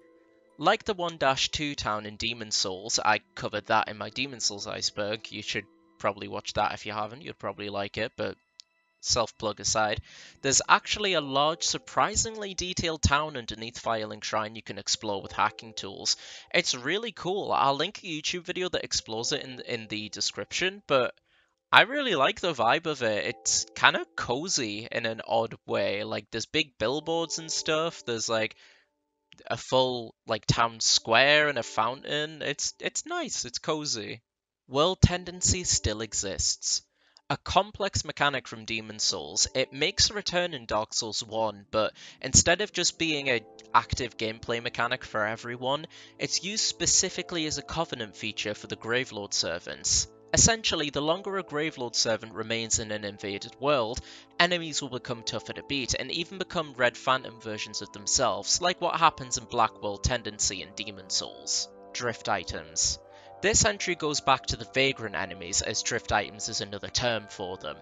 Like the 1-2 town in Demon Souls, I covered that in my Demon Souls iceberg, you should probably watch that if you haven't. You'd probably like it, but self plug aside, there's actually a large, surprisingly detailed town underneath Firelink Shrine you can explore with hacking tools. It's really cool. I'll link a YouTube video that explores it in in the description, but I really like the vibe of it. It's kind of cozy in an odd way. Like there's big billboards and stuff. There's like a full like town square and a fountain. It's it's nice. It's cozy. World tendency still exists. A complex mechanic from Demon Souls, it makes a return in Dark Souls 1, but instead of just being an active gameplay mechanic for everyone, it's used specifically as a Covenant feature for the Gravelord servants. Essentially, the longer a Gravelord servant remains in an invaded world, enemies will become tougher to beat and even become Red Phantom versions of themselves, like what happens in Black World Tendency in Demon Souls. Drift items. This entry goes back to the Vagrant enemies, as drift items is another term for them.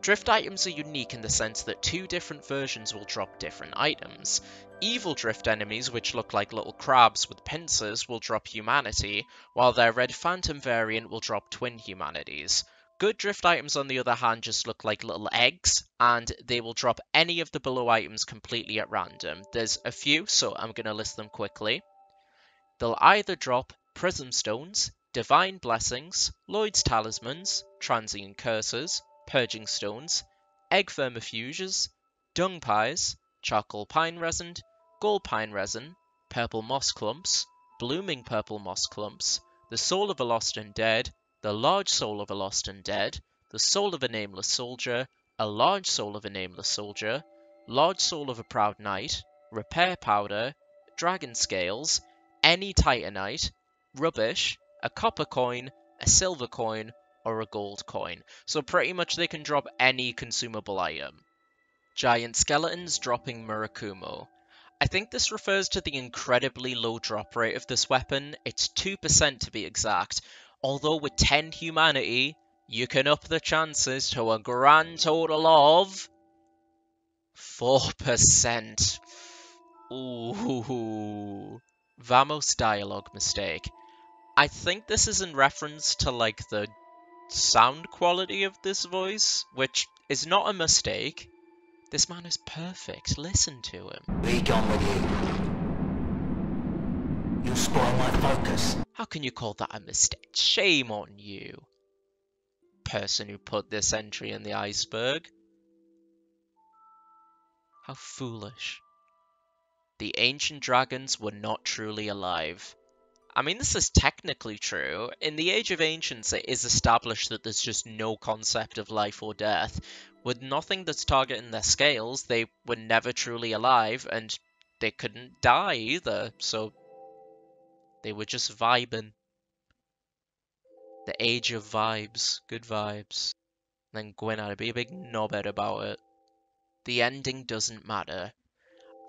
Drift items are unique in the sense that two different versions will drop different items. Evil drift enemies, which look like little crabs with pincers, will drop humanity, while their Red Phantom variant will drop twin humanities. Good drift items, on the other hand, just look like little eggs, and they will drop any of the below items completely at random. There's a few, so I'm going to list them quickly. They'll either drop Prism Stones, Divine Blessings, Lloyd's Talismans, Transient Curses, Purging Stones, Egg Vermifuges, Dung Pies, charcoal pine resin, gold pine resin, purple moss clumps, blooming purple moss clumps, the soul of a lost and dead, the large soul of a lost and dead, the soul of a nameless soldier, a large soul of a nameless soldier, large soul of a proud knight, repair powder, dragon scales, any titanite, rubbish, a copper coin, a silver coin, or a gold coin. So pretty much they can drop any consumable item. Giant skeletons dropping Murakumo. I think this refers to the incredibly low drop rate of this weapon. It's 2% to be exact. Although with 10 humanity, you can up the chances to a grand total of 4%. Ooh. Vamos dialogue mistake. I think this is in reference to like the sound quality of this voice, which is not a mistake. This man is perfect. Listen to him. Be gone with you. You spoil my focus. How can you call that a mistake? Shame on you. Person who put this entry in the iceberg. How foolish. The ancient dragons were not truly alive. I mean, this is technically true. In the Age of Ancients, it is established that there's just no concept of life or death. With nothing that's targeting their scales, they were never truly alive, and they couldn't die either, so they were just vibing. The Age of Vibes. Good vibes. then Gwyn had to be a big knobhead about it. The ending doesn't matter.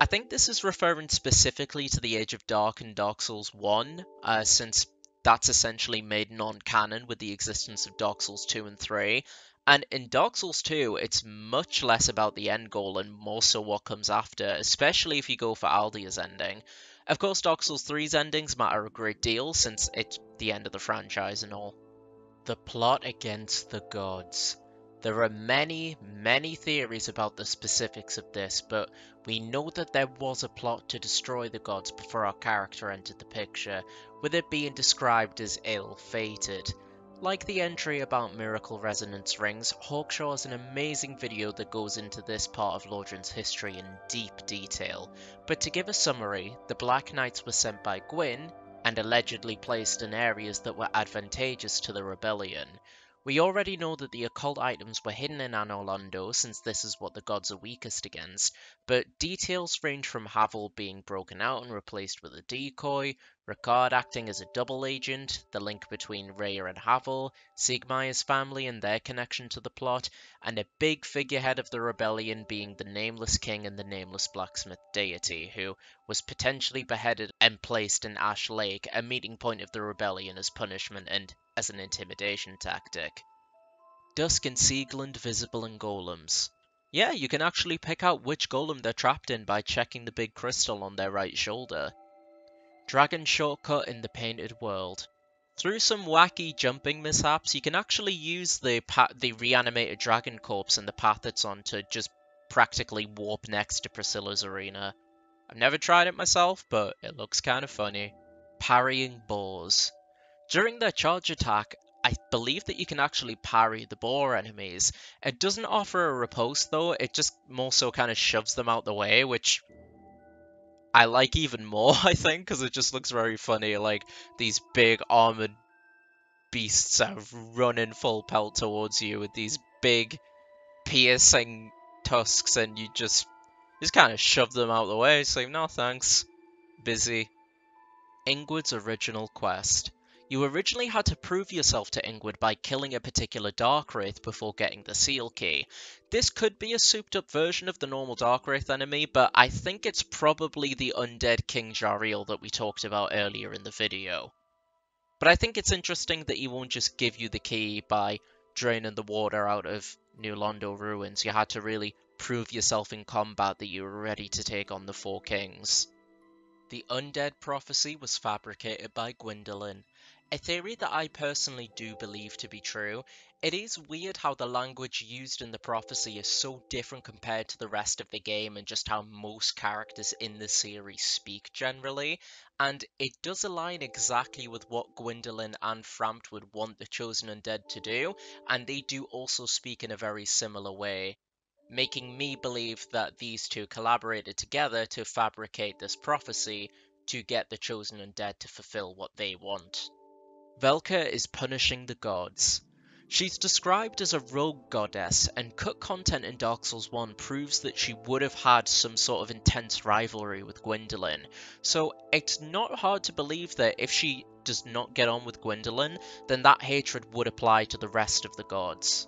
I think this is referring specifically to the Age of Dark and Dark Souls 1, uh, since that's essentially made non-canon with the existence of Dark Souls 2 and 3. And in Dark Souls 2, it's much less about the end goal and more so what comes after, especially if you go for Aldia's ending. Of course, Dark Souls 3's endings matter a great deal since it's the end of the franchise and all. The plot against the gods. There are many, many theories about the specifics of this, but we know that there was a plot to destroy the gods before our character entered the picture, with it being described as ill-fated. Like the entry about miracle resonance rings, Hawkshaw has an amazing video that goes into this part of Lordran's history in deep detail. But to give a summary, the Black Knights were sent by Gwyn, and allegedly placed in areas that were advantageous to the rebellion. We already know that the occult items were hidden in Anor Londo, since this is what the gods are weakest against, but details range from Havel being broken out and replaced with a decoy, Rykard acting as a double agent, the link between Rhea and Havel, Siegmeyer's family and their connection to the plot, and a big figurehead of the rebellion being the Nameless King and the Nameless Blacksmith deity, who was potentially beheaded and placed in Ash Lake, a meeting point of the rebellion as punishment and as an intimidation tactic. Dusk and Sieglinde visible in golems. Yeah, you can actually pick out which golem they're trapped in by checking the big crystal on their right shoulder. Dragon Shortcut in the Painted World. Through some wacky jumping mishaps, you can actually use the the reanimated dragon corpse and the path it's on to just practically warp next to Priscilla's arena. I've never tried it myself, but it looks kind of funny. Parrying boars. During their charge attack, I believe that you can actually parry the boar enemies. It doesn't offer a riposte though, it just more so kind of shoves them out the way, which I like even more, I think, because it just looks very funny. Like, these big armored beasts are running full pelt towards you with these big piercing tusks, and you just, just kind of shove them out of the way. It's like, no thanks. Busy. Ingward's original quest. You originally had to prove yourself to Ingward by killing a particular Dark Wraith before getting the seal key. This could be a souped up version of the normal Dark Wraith enemy, but I think it's probably the undead King Jareel that we talked about earlier in the video. But I think it's interesting that he won't just give you the key by draining the water out of New Londo ruins. You had to really prove yourself in combat that you were ready to take on the Four Kings. The undead prophecy was fabricated by Gwendolyn, a theory that I personally do believe to be true. It is weird how the language used in the prophecy is so different compared to the rest of the game and just how most characters in the series speak generally, and it does align exactly with what Gwendolyn and Frampt would want the Chosen Undead to do, and they do also speak in a very similar way. making me believe that these two collaborated together to fabricate this prophecy to get the chosen undead to fulfill what they want. Velka is punishing the gods. She's described as a rogue goddess, and cut content in Dark Souls 1 proves that she would have had some sort of intense rivalry with Gwendolyn. So it's not hard to believe that if she does not get on with Gwendolyn, then that hatred would apply to the rest of the gods.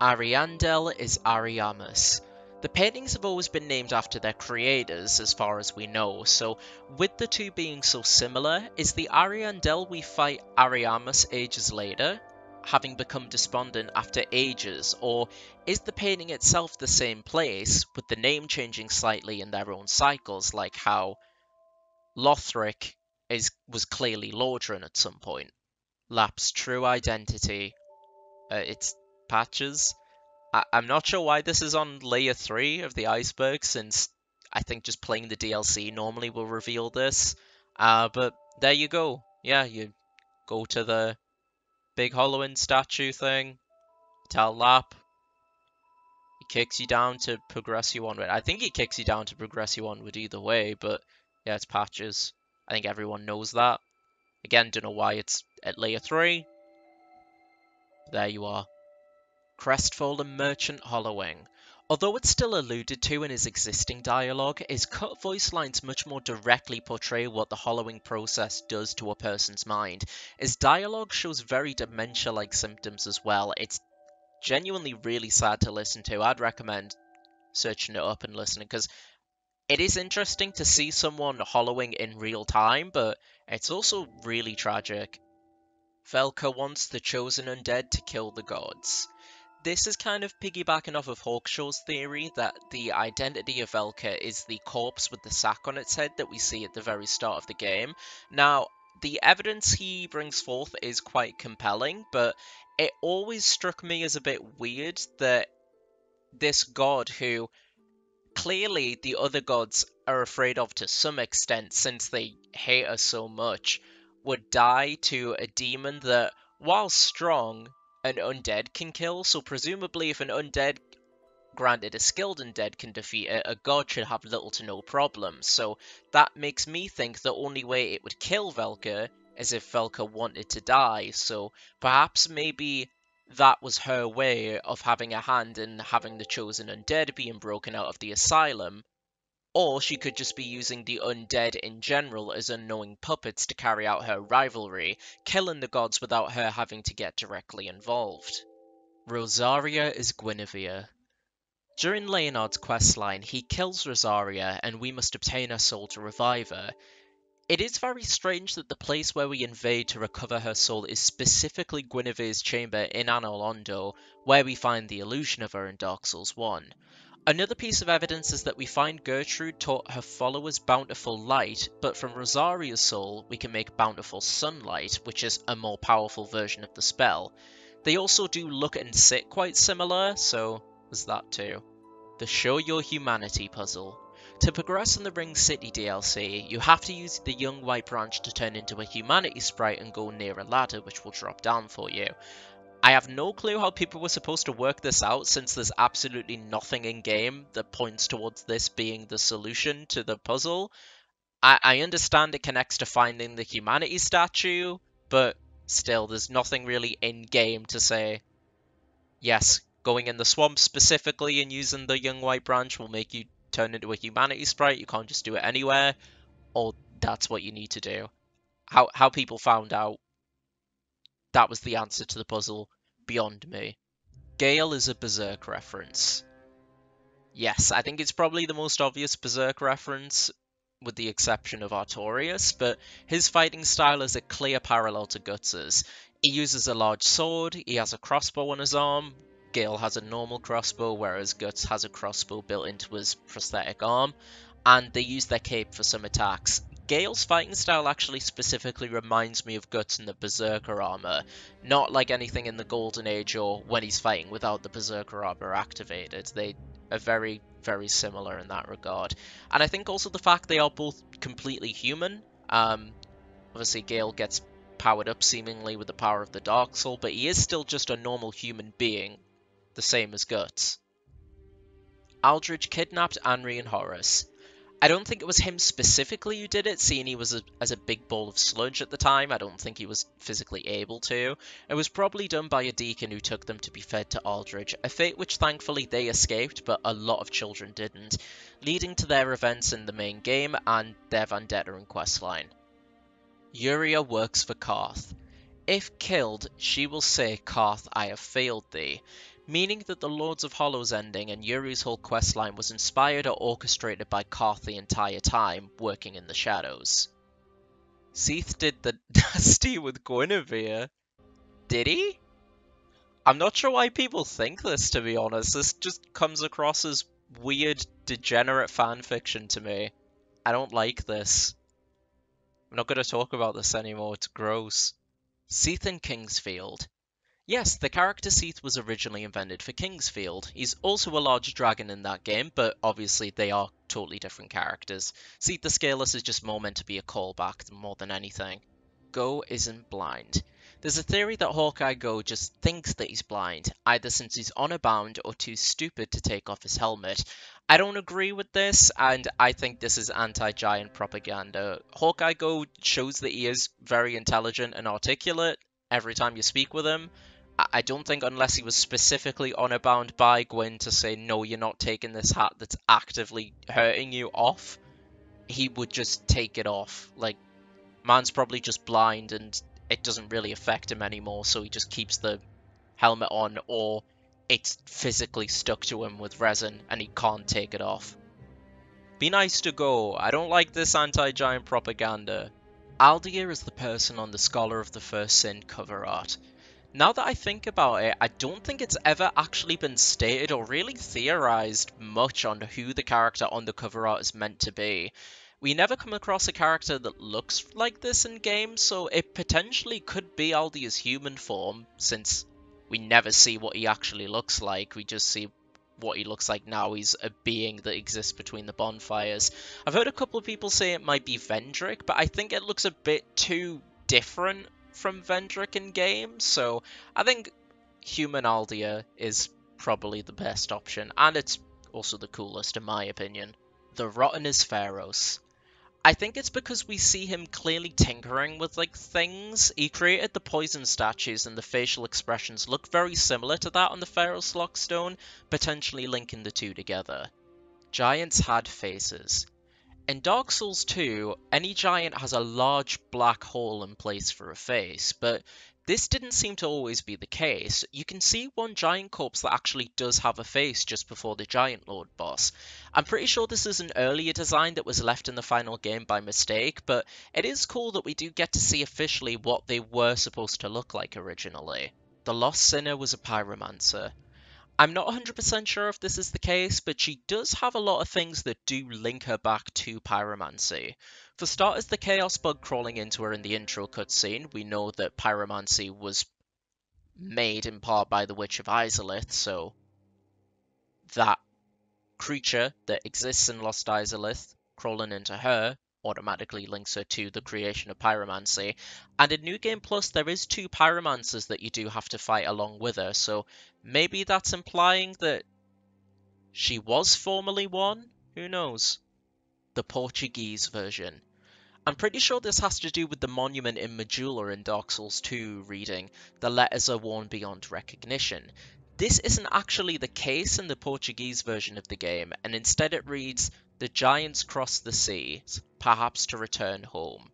Ariandel is Ariamis. The paintings have always been named after their creators, as far as we know, so with the two being so similar, is the Ariandel we fight Ariamis ages later, having become despondent after ages, or is the painting itself the same place, with the name changing slightly in their own cycles, like how Lothric is was clearly Lordran at some point. Lapp's true identity. Uh, it's patches. I- I'm not sure why this is on layer 3 of the iceberg, since I think just playing the DLC normally will reveal this. Uh, but there you go. Yeah, you go to the big Hollowing statue thing, tell Lapp. He kicks you down to progress you onward. I think he kicks you down to progress you onward either way, but yeah, it's patches. I think everyone knows that. Again, don't know why it's at layer 3. There you are. Crestfallen Merchant Hollowing. Although it's still alluded to in his existing dialogue, his cut voice lines much more directly portray what the hollowing process does to a person's mind. His dialogue shows very dementia-like symptoms as well. It's genuinely really sad to listen to. I'd recommend searching it up and listening because it is interesting to see someone hollowing in real time, but it's also really tragic. Velka wants the chosen undead to kill the gods. This is kind of piggybacking off of Hawkshaw's theory that the identity of Velka is the corpse with the sack on its head that we see at the very start of the game. Now, the evidence he brings forth is quite compelling, but it always struck me as a bit weird that this god who clearly the other gods are afraid of to some extent since they hate us so much would die to a demon that, while strong, an undead can kill. So presumably, if an undead, granted a skilled undead, can defeat it, a god should have little to no problem. So that makes me think the only way it would kill Velka is if Velka wanted to die. So perhaps maybe that was her way of having a hand in having the chosen undead being broken out of the asylum or she could just be using the undead in general as unknowing puppets to carry out her rivalry, killing the gods without her having to get directly involved. Rosaria is Gwynevere. During Leonhard's questline, he kills Rosaria and we must obtain her soul to revive her. It is very strange that the place where we invade to recover her soul is specifically Gwynevere's chamber in Anor Londo, where we find the illusion of her in Dark Souls 1. Another piece of evidence is that we find Gertrude taught her followers bountiful light, but from Rosaria's soul we can make bountiful sunlight, which is a more powerful version of the spell. They also do look and sit quite similar, so there's that too. The Show Your Humanity puzzle. To progress in the Ring City DLC, you have to use the Young White Branch to turn into a Humanity sprite and go near a ladder which will drop down for you. I have no clue how people were supposed to work this out since there's absolutely nothing in game that points towards this being the solution to the puzzle. I, I understand it connects to finding the humanity statue, but still, there's nothing really in game to say, yes, going in the swamp specifically and using the young white branch will make you turn into a humanity sprite. You can't just do it anywhere, or that's what you need to do. How how people found out that was the answer to the puzzle beyond me. Gale is a Berserk reference. Yes, I think it's probably the most obvious Berserk reference, with the exception of Artorias, but his fighting style is a clear parallel to Guts's. He uses a large sword, he has a crossbow on his arm, Gale has a normal crossbow, whereas Guts has a crossbow built into his prosthetic arm, and they use their cape for some attacks. Gale's fighting style actually specifically reminds me of Guts in the Berserker armor, not like anything in the Golden Age or when he's fighting without the Berserker armor activated. They are very, very similar in that regard. And I think also the fact they are both completely human. Um, obviously, Gale gets powered up seemingly with the power of the Dark Soul, but he is still just a normal human being, the same as Guts. Aldrich kidnapped Anri and Horace. I don't think it was him specifically who did it, seeing he was a, as a big ball of sludge at the time. I don't think he was physically able to. It was probably done by a deacon who took them to be fed to Aldrich, a fate which thankfully they escaped, but a lot of children didn't, leading to their events in the main game and their vendetta and questline. Yuria works for Kaathe. If killed, she will say, Kaathe, I have failed thee meaning that the Lords of Hollows ending and Yuri's whole questline was inspired or orchestrated by Kaathe the entire time, working in the shadows. Seath did the nasty with Gwynevere. Did he? I'm not sure why people think this, to be honest. This just comes across as weird, degenerate fanfiction to me. I don't like this. I'm not going to talk about this anymore, it's gross. Seath and King's Field. Yes, the character Seath was originally invented for King's Field. He's also a large dragon in that game, but obviously they are totally different characters. Seath the Scaleless is just more meant to be a callback more than anything. Gough isn't blind. There's a theory that Hawkeye Gough just thinks that he's blind, either since he's on a bound or too stupid to take off his helmet. I don't agree with this, and I think this is anti-giant propaganda. Hawkeye Gough shows that he is very intelligent and articulate every time you speak with him, I don't think unless he was specifically honor bound by Gwyn to say, no, you're not taking this hat that's actively hurting you off, he would just take it off. Like, man's probably just blind and it doesn't really affect him anymore, so he just keeps the helmet on, or it's physically stuck to him with resin and he can't take it off. Be nice to Gough. I don't like this anti-giant propaganda. Aldia is the person on the Scholar of the First Sin cover art. Now that I think about it, I don't think it's ever actually been stated or really theorized much on who the character on the cover art is meant to be. We never come across a character that looks like this in games, so it potentially could be Aldia's human form, since we never see what he actually looks like, we just see what he looks like now. He's a being that exists between the bonfires. I've heard a couple of people say it might be Vendrick, but I think it looks a bit too different from Vendrick in games, so I think Human Aldia is probably the best option, and it's also the coolest in my opinion. The Rotten is Pharros. I think it's because we see him clearly tinkering with like things. He created the poison statues and the facial expressions look very similar to that on the Pharros Lockstone, potentially linking the two together. Giants had faces. In Dark Souls 2, any giant has a large black hole in place for a face, but this didn't seem to always be the case. You can see one giant corpse that actually does have a face just before the Giant Lord boss. I'm pretty sure this is an earlier design that was left in the final game by mistake, but it is cool that we do get to see officially what they were supposed to look like originally. The Lost Sinner was a pyromancer. I'm not 100% sure if this is the case, but she does have a lot of things that do link her back to pyromancy. For starters, the chaos bug crawling into her in the intro cutscene, we know that pyromancy was made in part by the Witch of Izalith, so that creature that exists in Lost Izalith crawling into her automatically links her to the creation of pyromancy. And in New Game Plus, there is two pyromancers that you do have to fight along with her, so maybe that's implying that she was formerly one? Who knows? The Portuguese version. I'm pretty sure this has to do with the monument in Majula in Dark Souls 2 reading, the letters are worn beyond recognition. This isn't actually the case in the Portuguese version of the game, and instead it reads, the giants cross the sea, perhaps to return home.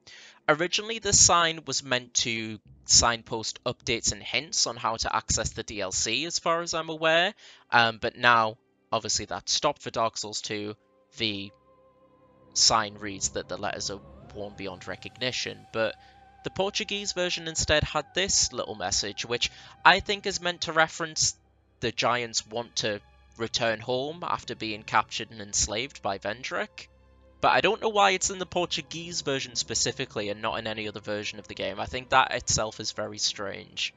Originally, this sign was meant to signpost updates and hints on how to access the DLC, as far as I'm aware, um, but now, obviously, that stopped for Dark Souls 2. The sign reads that the letters are worn beyond recognition, but the Portuguese version instead had this little message, which I think is meant to reference the giants want to return home after being captured and enslaved by Vendrick. But I don't know why it's in the Portuguese version specifically and not in any other version of the game. I think that itself is very strange.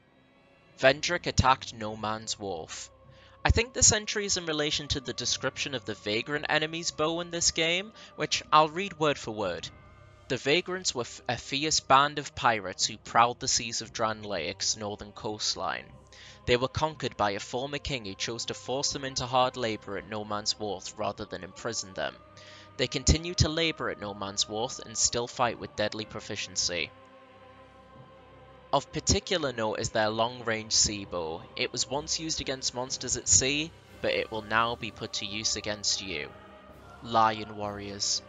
Vendrick attacked No Man's Wharf. I think this entry is in relation to the description of the Vagrant enemy's bow in this game, which I'll read word for word. The Vagrants were a fierce band of pirates who prowled the seas of Drangleic's northern coastline. They were conquered by a former king who chose to force them into hard labour at No Man's Wharf rather than imprison them. They continue to labour at No Man's Wharf and still fight with deadly proficiency. Of particular note is their long-range sea bow. It was once used against monsters at sea, but it will now be put to use against you. Lion Warriors.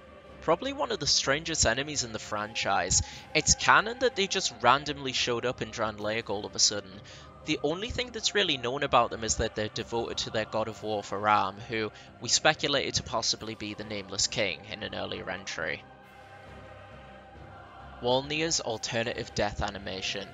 Probably one of the strangest enemies in the franchise. It's canon that they just randomly showed up in Drangleic all of a sudden. The only thing that's really known about them is that they're devoted to their god of war Faraam, who we speculated to possibly be the Nameless King in an earlier entry. Wolnir's alternative death animation.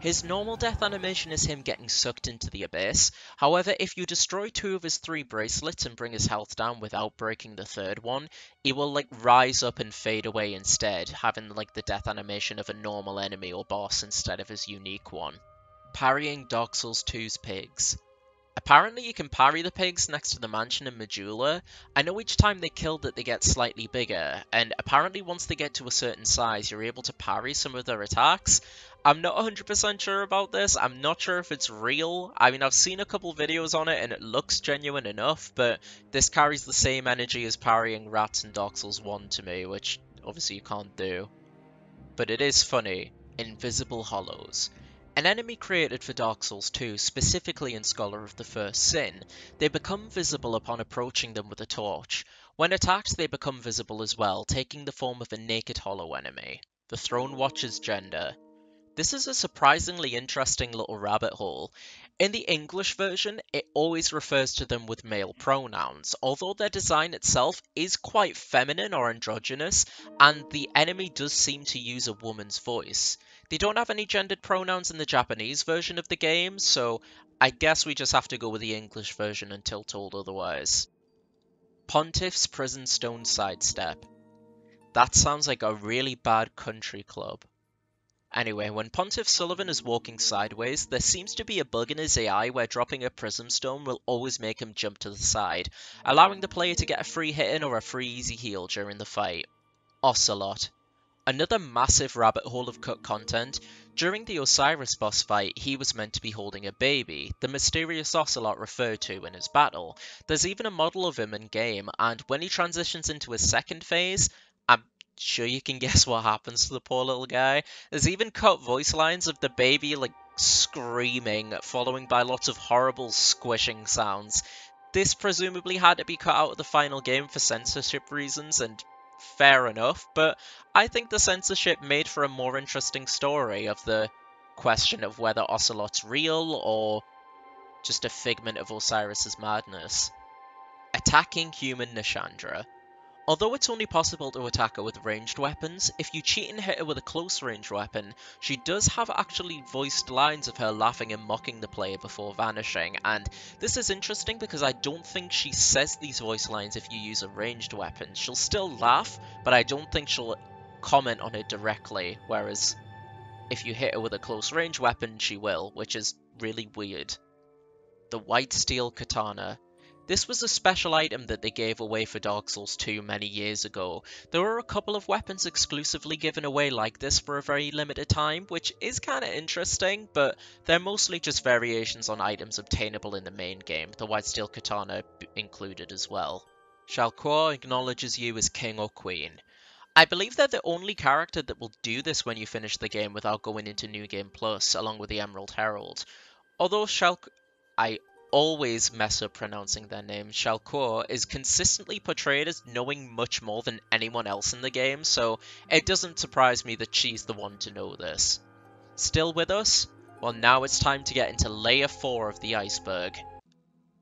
His normal death animation is him getting sucked into the abyss. However, if you destroy two of his three bracelets and bring his health down without breaking the third one, he will like rise up and fade away instead, having like the death animation of a normal enemy or boss instead of his unique one. Parrying Dark Souls 2's pigs. Apparently you can parry the pigs next to the mansion in Majula. I know each time they kill that they get slightly bigger, and apparently once they get to a certain size you're able to parry some of their attacks. I'm not 100% sure about this, I'm not sure if it's real. I mean I've seen a couple videos on it and it looks genuine enough, but this carries the same energy as parrying rats in Dark Souls 1 to me, which obviously you can't do. But it is funny. Invisible Hollows. An enemy created for Dark Souls 2, specifically in Scholar of the First Sin, they become visible upon approaching them with a torch. When attacked, they become visible as well, taking the form of a naked hollow enemy. The Throne Watcher's gender. This is a surprisingly interesting little rabbit hole. In the English version, it always refers to them with male pronouns, although their design itself is quite feminine or androgynous, and the enemy does seem to use a woman's voice. They don't have any gendered pronouns in the Japanese version of the game, so I guess we just have to go with the English version until told otherwise. Pontiff's Prism Stone Sidestep. That sounds like a really bad country club. Anyway, when Pontiff Sullivan is walking sideways, there seems to be a bug in his AI where dropping a Prism Stone will always make him jump to the side, allowing the player to get a free hit in or a free easy heal during the fight. Ocelot. Another massive rabbit hole of cut content. During the Oceiros boss fight, he was meant to be holding a baby, the mysterious Ocelotte referred to in his battle. There's even a model of him in game, and when he transitions into his second phase, I'm sure you can guess what happens to the poor little guy. There's even cut voice lines of the baby like screaming, following by lots of horrible squishing sounds. This presumably had to be cut out of the final game for censorship reasons, and fair enough, but I think the censorship made for a more interesting story of the question of whether Ocelotte's real or just a figment of Oceiros's madness. Attacking human Nashandra. Although it's only possible to attack her with ranged weapons, if you cheat and hit her with a close range weapon, she does have actually voiced lines of her laughing and mocking the player before vanishing, and this is interesting because I don't think she says these voice lines if you use a ranged weapon. She'll still laugh, but I don't think she'll comment on it directly, whereas if you hit her with a close range weapon, she will, which is really weird. The White Steel Katana. This was a special item that they gave away for Dark Souls 2 many years ago. There were a couple of weapons exclusively given away like this for a very limited time, which is kinda interesting, but they're mostly just variations on items obtainable in the main game, the White Steel Katana included as well. Shalquoir acknowledges you as king or queen. I believe they're the only character that will do this when you finish the game without going into New Game Plus, along with the Emerald Herald. Although Shalq... I always mess up pronouncing their name, Shalquoir is consistently portrayed as knowing much more than anyone else in the game, so it doesn't surprise me that she's the one to know this. Still with us? Well now it's time to get into layer 4 of the iceberg.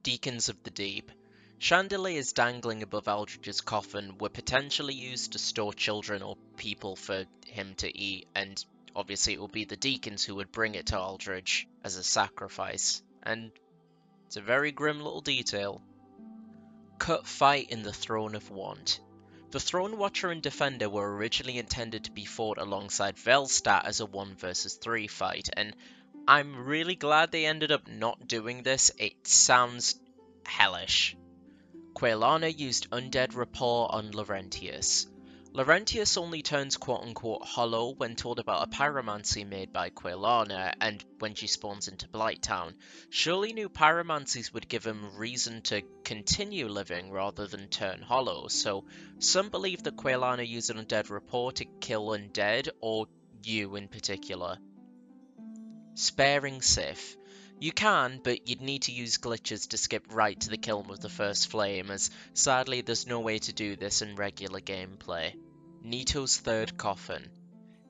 Deacons of the Deep. Chandeliers dangling above Aldrich's coffin were potentially used to store children or people for him to eat, and obviously it would be the deacons who would bring it to Aldrich as a sacrifice. And it's a very grim little detail. Cut fight in the Throne of Want. The Throne Watcher and Defender were originally intended to be fought alongside Velstadt as a 1 versus 3 fight, and I'm really glad they ended up not doing this. It sounds hellish. Quelana used Undead Rapport on Laurentius. Laurentius only turns quote-unquote hollow when told about a pyromancy made by Quelana and when she spawns into Blighttown. Surely new pyromancies would give him reason to continue living rather than turn hollow, so some believe that Quelana used an undead rapport to kill undead, or you in particular. Sparing Sif. You can, but you'd need to use glitches to skip right to the kill with the first flame, as sadly there's no way to do this in regular gameplay. Nito's third coffin.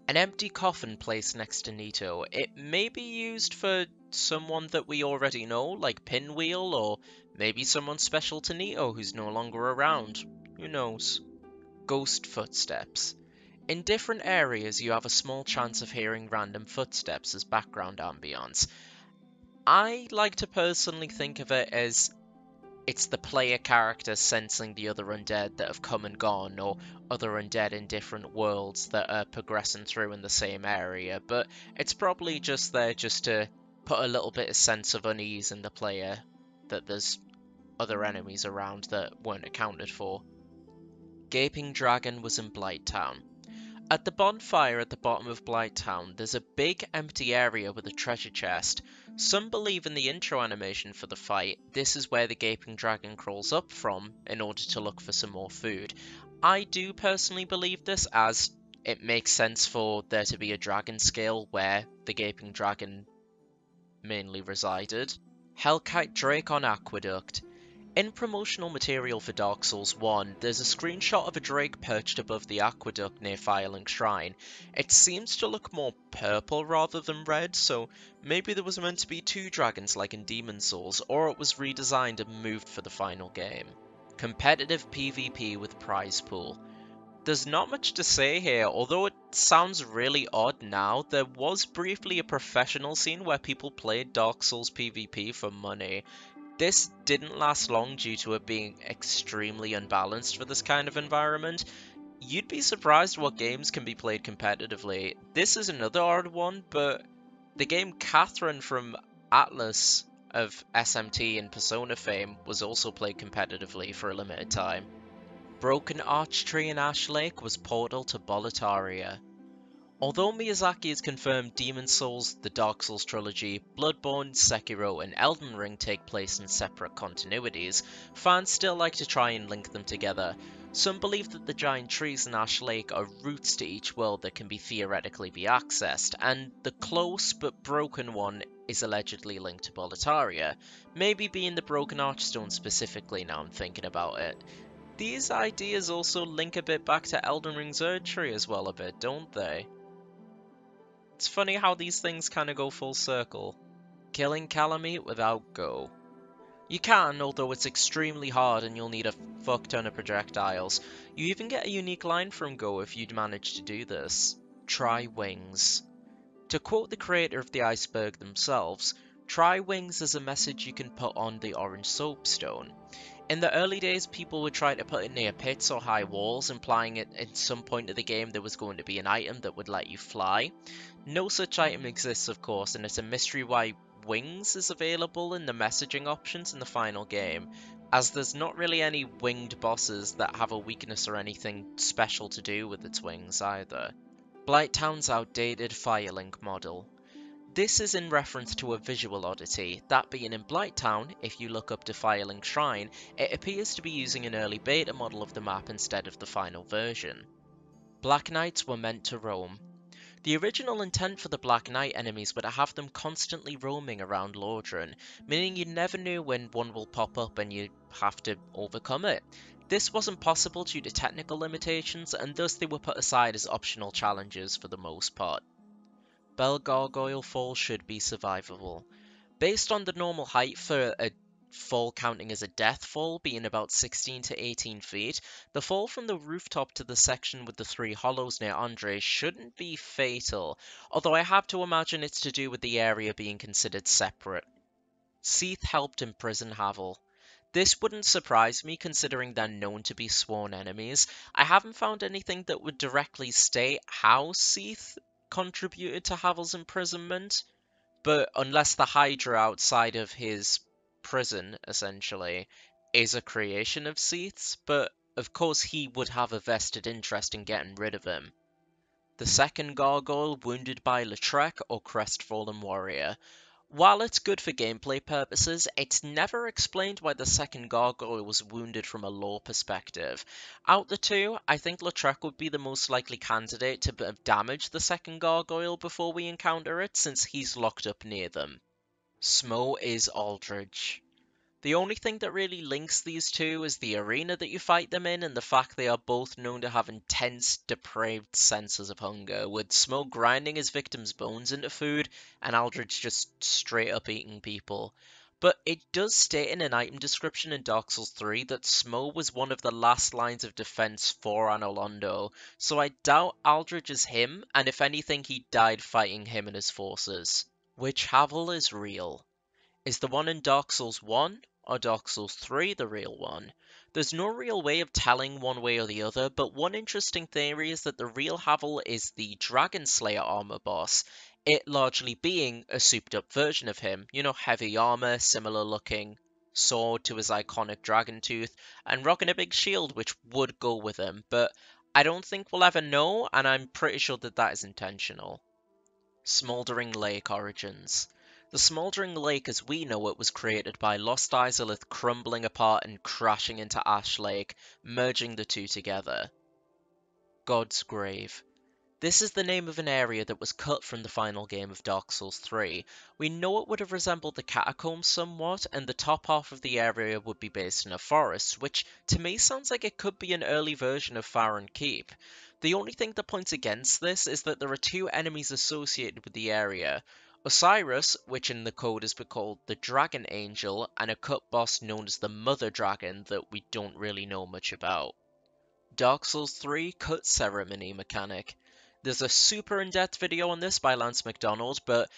An empty coffin placed next to Nito. It may be used for someone that we already know, like Pinwheel, or maybe someone special to Nito who's no longer around. Who knows? Ghost footsteps. In different areas, you have a small chance of hearing random footsteps as background ambience. I like to personally think of it as it's the player character sensing the other undead that have come and gone, or other undead in different worlds that are progressing through in the same area, but it's probably just there just to put a little bit of sense of unease in the player that there's other enemies around that weren't accounted for. Gaping Dragon was in Blighttown. At the bonfire at the bottom of Blighttown, there's a big empty area with a treasure chest. Some believe in the intro animation for the fight, this is where the Gaping Dragon crawls up from in order to look for some more food. I do personally believe this as it makes sense for there to be a dragon scale where the Gaping Dragon mainly resided. Hellkite Drake on Aqueduct. In promotional material for Dark Souls 1, there's a screenshot of a drake perched above the aqueduct near Firelink Shrine. It seems to look more purple rather than red, so maybe there was meant to be two dragons like in Demon Souls, or it was redesigned and moved for the final game. Competitive PvP with prize pool. There's not much to say here, although it sounds really odd now, there was briefly a professional scene where people played Dark Souls PvP for money. This didn't last long due to it being extremely unbalanced for this kind of environment. You'd be surprised what games can be played competitively. This is another odd one, but the game Catherine from Atlus of SMT and Persona fame was also played competitively for a limited time. Broken Arch Tree in Ash Lake was Portal to Boletaria. Although Miyazaki has confirmed Demon Souls, the Dark Souls trilogy, Bloodborne, Sekiro, and Elden Ring take place in separate continuities, fans still like to try and link them together. Some believe that the giant trees in Ash Lake are routes to each world that can be theoretically be accessed, and the close but broken one is allegedly linked to Boletaria, maybe being the Broken Archstone specifically now I'm thinking about it. These ideas also link a bit back to Elden Ring's Erdtree as well a bit, don't they? It's funny how these things kind of go full circle. Killing Kalameet without Gough. You can, although it's extremely hard and you'll need a fuck ton of projectiles. You even get a unique line from Gough if you'd manage to do this. Try wings. To quote the creator of the iceberg themselves, try wings is a message you can put on the orange soapstone. In the early days, people would try to put it near pits or high walls, implying it at some point of the game there was going to be an item that would let you fly. No such item exists, of course, and it's a mystery why Wings is available in the messaging options in the final game, as there's not really any winged bosses that have a weakness or anything special to do with its wings either. Blighttown's outdated Firelink model. This is in reference to a visual oddity, that being in Blighttown, if you look up to Firelink Shrine, it appears to be using an early beta model of the map instead of the final version. Black Knights were meant to roam. The original intent for the Black Knight enemies were to have them constantly roaming around Lordran, meaning you never knew when one will pop up and you have to overcome it. This wasn't possible due to technical limitations, and thus they were put aside as optional challenges for the most part. Bell Gargoyle Fall should be survivable. Based on the normal height for a fall counting as a death fall being about 16 to 18 feet, the fall from the rooftop to the section with the three hollows near Andre shouldn't be fatal, although I have to imagine it's to do with the area being considered separate. Seath helped imprison Havel. This wouldn't surprise me considering they're known to be sworn enemies. I haven't found anything that would directly state how Seath contributed to Havel's imprisonment, but unless the Hydra outside of his prison, essentially, is a creation of Seath's, but of course he would have a vested interest in getting rid of him. The second gargoyle wounded by Lautrec or Crestfallen Warrior. While it's good for gameplay purposes, it's never explained why the second gargoyle was wounded from a lore perspective. Out the two, I think Lautrec would be the most likely candidate to have damaged the second gargoyle before we encounter it, since he's locked up near them. Smough is Aldrich. The only thing that really links these two is the arena that you fight them in and the fact they are both known to have intense, depraved senses of hunger, with Smough grinding his victims' bones into food and Aldrich just straight up eating people. But it does state in an item description in Dark Souls 3 that Smough was one of the last lines of defense for Anor Londo, so I doubt Aldrich is him, and if anything, he died fighting him and his forces. Which Havel is real? Is the one in Dark Souls 1 or Dark Souls 3 the real one? There's no real way of telling one way or the other, but one interesting theory is that the real Havel is the Dragon Slayer armor boss, it largely being a souped up version of him. You know, heavy armor, similar looking sword to his iconic dragon tooth, and rocking a big shield which would go with him, but I don't think we'll ever know, and I'm pretty sure that that is intentional. Smouldering Lake Origins. The Smouldering Lake as we know it was created by Lost Izalith crumbling apart and crashing into Ash Lake, merging the two together. God's Grave. This is the name of an area that was cut from the final game of Dark Souls 3. We know it would have resembled the catacombs somewhat, and the top half of the area would be based in a forest, which to me sounds like it could be an early version of Farron Keep. The only thing that points against this is that there are two enemies associated with the area. Oceiros, which in the code is called the Dragon Angel, and a cut boss known as the Mother Dragon that we don't really know much about. Dark Souls 3 Cut Ceremony Mechanic. There's a super in-depth video on this by Lance McDonald, but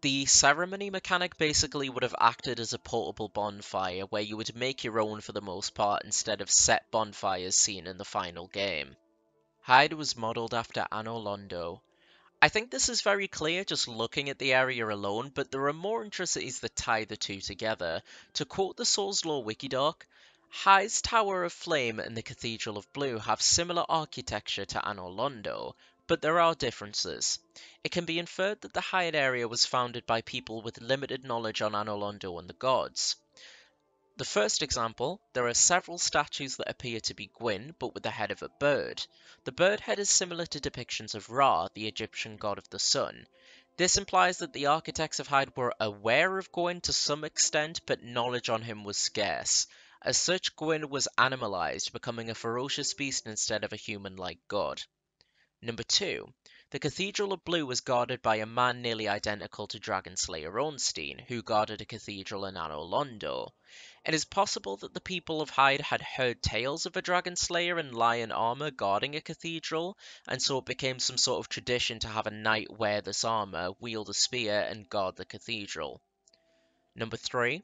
the ceremony mechanic basically would have acted as a portable bonfire, where you would make your own for the most part instead of set bonfires seen in the final game. Heide was modelled after Anor Londo, I think this is very clear just looking at the area alone, but there are more intricacies that tie the two together. To quote the Souls Lore Wikidoc, Heide's Tower of Flame and the Cathedral of Blue have similar architecture to Anor Londo, but there are differences. It can be inferred that the Hyde area was founded by people with limited knowledge on Anor Londo and the gods. The first example, there are several statues that appear to be Gwyn, but with the head of a bird. The bird head is similar to depictions of Ra, the Egyptian god of the sun. This implies that the architects of Heide were aware of Gwyn to some extent, but knowledge on him was scarce. As such, Gwyn was animalized, becoming a ferocious beast instead of a human-like god. Number 2. The Cathedral of Blue was guarded by a man nearly identical to Dragon Slayer Ornstein, who guarded a cathedral in Anor Londo. It is possible that the people of Heide had heard tales of a dragon slayer in lion armor guarding a cathedral, and so it became some sort of tradition to have a knight wear this armor, wield a spear, and guard the cathedral. Number 3.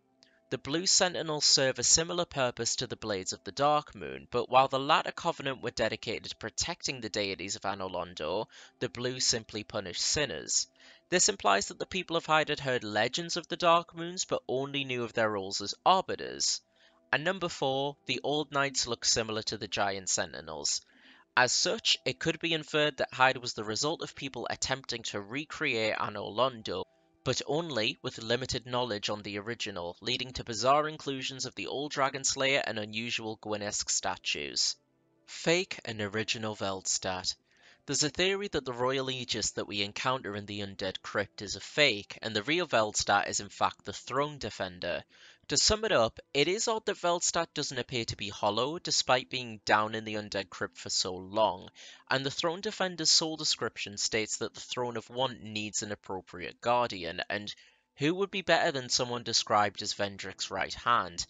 The Blue Sentinels serve a similar purpose to the Blades of the Dark Moon, but while the latter covenant were dedicated to protecting the deities of Anor Londo, the Blue simply punished sinners. This implies that the people of Heide had heard legends of the Dark Moons, but only knew of their roles as arbiters. And number 4, the Old Knights look similar to the Giant Sentinels. As such, it could be inferred that Heide was the result of people attempting to recreate Anor Londo, but only with limited knowledge on the original, leading to bizarre inclusions of the old Dragon Slayer and unusual Gwyn-esque statues. Fake and original Velstadt. There's a theory that the Royal Aegis that we encounter in the Undead Crypt is a fake, and the real Velstadt is in fact the Throne Defender. To sum it up, it is odd that Velstadt doesn't appear to be hollow, despite being down in the Undead Crypt for so long, and the Throne Defender's soul description states that the Throne of Want needs an appropriate guardian, and who would be better than someone described as Vendrick's right hand?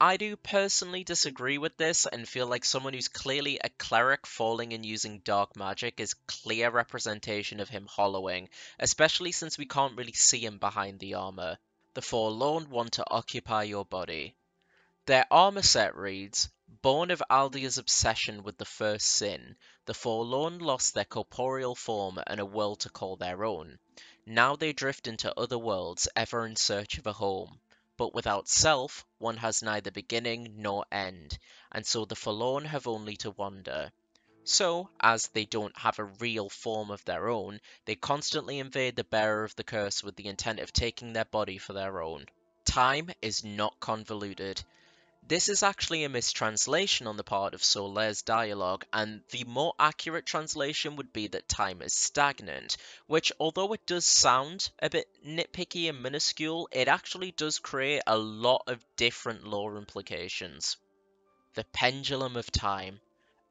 I do personally disagree with this and feel like someone who's clearly a cleric falling and using dark magic is clear representation of him hollowing, especially since we can't really see him behind the armor. The forlorn want to occupy your body. Their armor set reads, Born of Aldia's obsession with the first sin, the forlorn lost their corporeal form and a world to call their own. Now they drift into other worlds, ever in search of a home. but without self, one has neither beginning nor end, and so the forlorn have only to wander. So, as they don't have a real form of their own, they constantly invade the bearer of the curse with the intent of taking their body for their own. Time is not convoluted. This is actually a mistranslation on the part of Solaire's dialogue, and the more accurate translation would be that time is stagnant, which, although it does sound a bit nitpicky and minuscule, it actually does create a lot of different lore implications. The Pendulum of Time.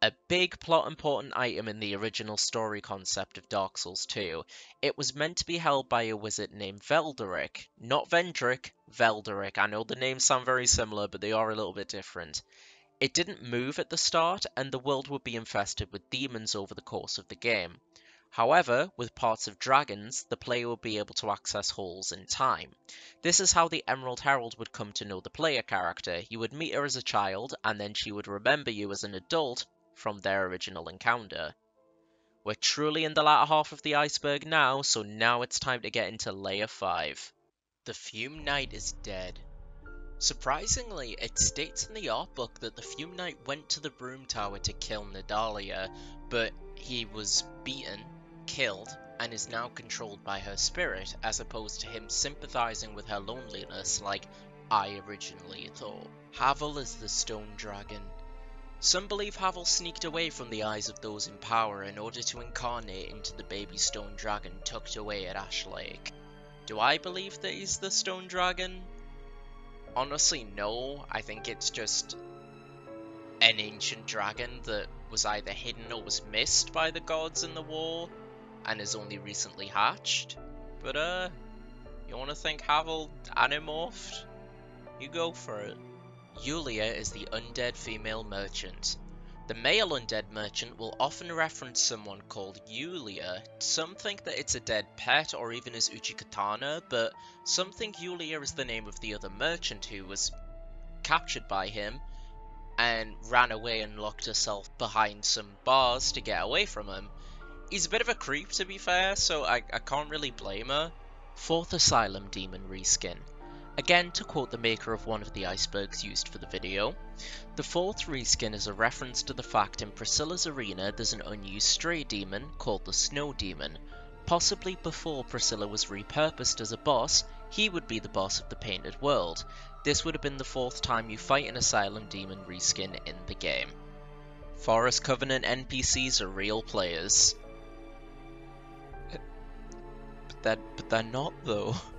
A big plot important item in the original story concept of Dark Souls 2. It was meant to be held by a wizard named Velderic. Not Vendrick, Velderic. I know the names sound very similar, but they are a little bit different. It didn't move at the start, and the world would be infested with demons over the course of the game. However, with parts of dragons, the player would be able to access holes in time. This is how the Emerald Herald would come to know the player character. You would meet her as a child, and then she would remember you as an adult from their original encounter. We're truly in the latter half of the iceberg now, so now it's time to get into layer 5. The Fume Knight is dead. Surprisingly, it states in the art book that the Fume Knight went to the Brume Tower to kill Nadalia, but he was beaten, killed, and is now controlled by her spirit, as opposed to him sympathizing with her loneliness like I originally thought. Havel is the Stone Dragon. Some believe Havel sneaked away from the eyes of those in power in order to incarnate into the baby stone dragon tucked away at Ash Lake. Do I believe that he's the stone dragon? Honestly, no. I think it's just an ancient dragon that was either hidden or was missed by the gods in the war and is only recently hatched. But, uh, you wanna think Havel animorphed? You go for it. Yulia is the undead female merchant. The male undead merchant will often reference someone called Yulia. Some think that it's a dead pet or even his Uchigatana, but some think Yulia is the name of the other merchant who was captured by him and ran away and locked herself behind some bars to get away from him. He's a bit of a creep to be fair, so I, I can't really blame her. Fourth Asylum Demon reskin. Again, to quote the maker of one of the icebergs used for the video, the fourth reskin is a reference to the fact in Priscilla's arena there's an unused stray demon called the Snow Demon. Possibly before Priscilla was repurposed as a boss, he would be the boss of the Painted World. This would have been the fourth time you fight an Asylum Demon reskin in the game. Forest Covenant NPCs are real players. But they're, but they're not though.